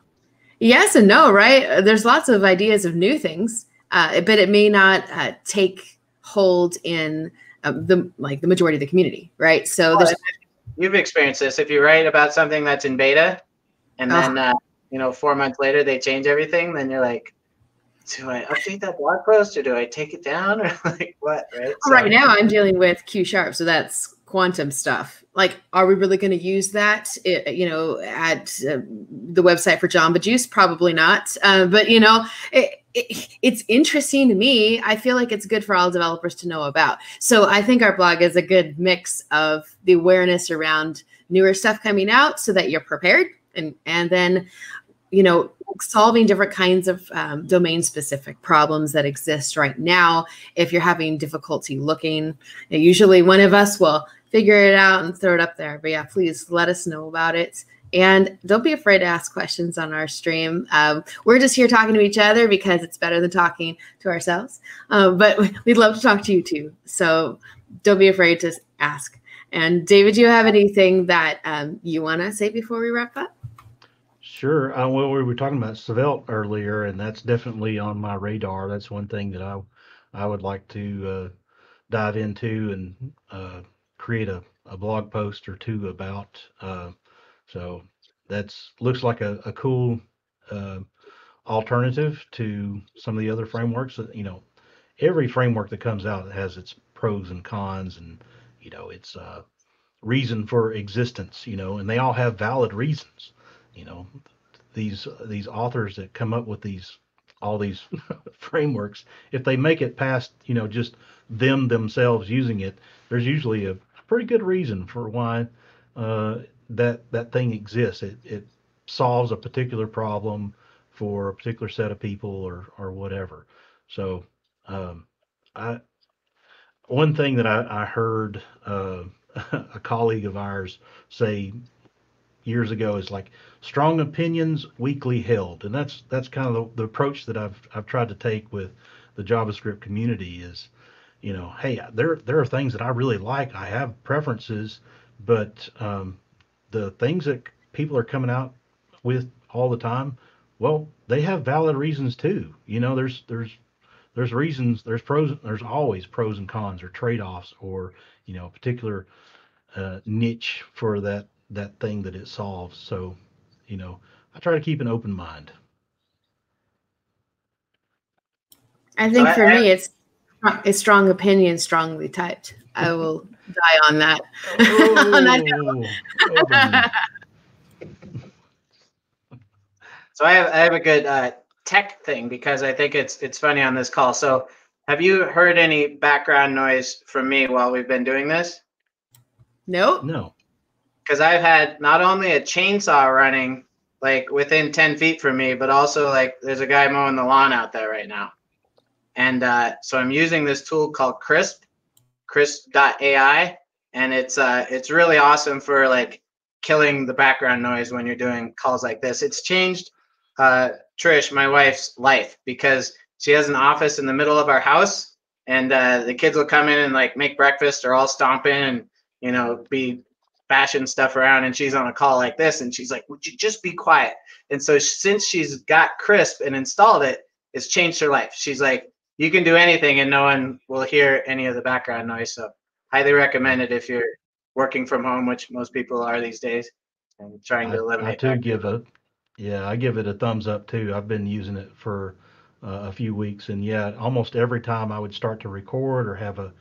Yes and no, right? There's lots of ideas of new things, uh, but it may not uh, take hold in uh, the like the majority of the community, right? So there's you've experienced this. If you write about something that's in beta, and then uh, you know four months later they change everything, then you're like, do I update that blog post or do I take it down or like what? Right. So, right now, I'm dealing with Q sharp, so that's quantum stuff. Like, are we really going to use that? It, you know, at uh, the website for Jamba Juice? Probably not. Uh, but you know, it, it, it's interesting to me. I feel like it's good for all developers to know about. So I think our blog is a good mix of the awareness around newer stuff coming out, so that you're prepared, and and then you know solving different kinds of um, domain specific problems that exist right now if you're having difficulty looking usually one of us will figure it out and throw it up there but yeah please let us know about it and don't be afraid to ask questions on our stream. Um, we're just here talking to each other because it's better than talking to ourselves. Um, but we'd love to talk to you too. So don't be afraid to ask. And David, do you have anything that um, you want to say before we wrap up? Sure. Uh, well, we were talking about Svelte earlier, and that's definitely on my radar. That's one thing that I I would like to uh, dive into and uh, create a, a blog post or two about. Uh, so that's looks like a, a cool uh, alternative to some of the other frameworks. You know, every framework that comes out has its pros and cons, and you know, its uh, reason for existence. You know, and they all have valid reasons you know these these authors that come up with these all these frameworks if they make it past you know just them themselves using it there's usually a pretty good reason for why uh, that that thing exists. It, it solves a particular problem for a particular set of people or or whatever. So um, i one thing that i, I heard uh, a colleague of ours say years ago is like strong opinions weakly held. And that's that's kind of the, the, approach that I've I've tried to take with the JavaScript community is you know hey there there are things that I really like I have preferences but um, the things that people are coming out with all the time well they have valid reasons too you know there's there's there's reasons there's pros there's always pros and cons or trade-offs or you know a particular uh, niche for that that thing that it solves. So, you know, I try to keep an open mind. I think so for I, me, it's it's strong opinion, strongly typed. I will die on that. Oh, on that so I have I have a good uh, tech thing because I think it's it's funny on this call. So have you heard any background noise from me while we've been doing this? Nope. No because I've had not only a chainsaw running like within 10 feet from me, but also like there's a guy mowing the lawn out there right now. And uh, so I'm using this tool called Krisp, Krisp.ai, and it's uh, it's really awesome for like killing the background noise when you're doing calls like this. It's changed uh, Trish, my wife's life, because she has an office in the middle of our house, and uh, the kids will come in and like make breakfast or all stomp in and you know be bashing stuff around and she's on a call like this and she's like would you just be quiet and so since she's got Krisp and installed it it's changed her life she's like you can do anything and no one will hear any of the background noise so highly recommend it if you're working from home which most people are these days and trying to eliminate I, I too give it yeah i give it a thumbs up too i've been using it for uh, a few weeks, and yet almost every time I would start to record or have a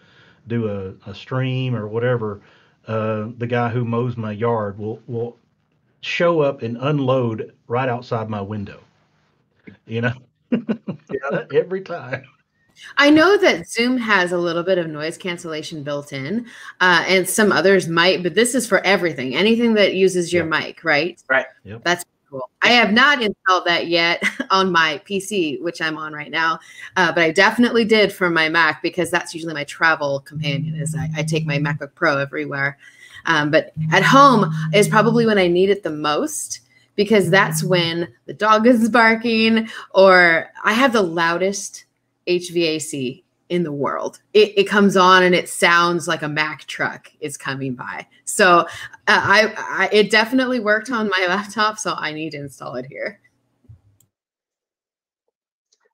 do a, a stream or whatever, uh, the guy who mows my yard will will show up and unload right outside my window. You know, every time. I know that Zoom has a little bit of noise cancellation built in, uh, and some others might, but this is for everything, anything that uses your Yep. mic, right? Right. Yep. That's cool. I have not installed that yet on my PC, which I'm on right now, uh, but I definitely did for my Mac because that's usually my travel companion. Is I, I take my MacBook Pro everywhere, um, but at home is probably when I need it the most because that's when the dog is barking or I have the loudest HVAC in the world. It, it comes on and it sounds like a Mack truck is coming by. So uh, I, I it definitely worked on my laptop, so I need to install it here.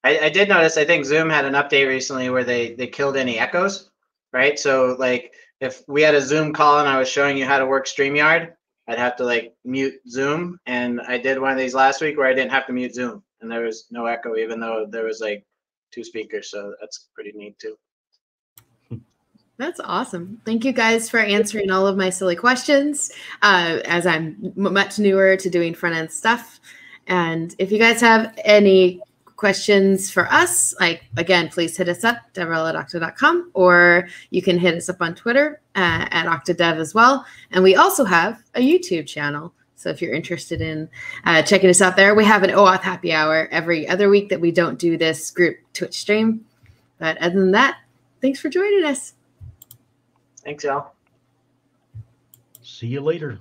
I, I did notice. I think Zoom had an update recently where they they killed any echoes, right? So like if we had a Zoom call and I was showing you how to work Streamyard, I'd have to like mute Zoom, and I did one of these last week where I didn't have to mute Zoom, and there was no echo, even though there was like two speakers. So that's pretty neat too. That's awesome. Thank you guys for answering all of my silly questions. Uh, as I'm much newer to doing front end stuff, and if you guys have any questions for us, like again, please hit us up, devrel at or you can hit us up on Twitter uh, at OktaDev as well. And we also have a YouTube channel. So if you're interested in uh, checking us out there, we have an OAuth happy hour every other week that we don't do this group Twitch stream. But other than that, thanks for joining us. Thanks, y'all. See you later.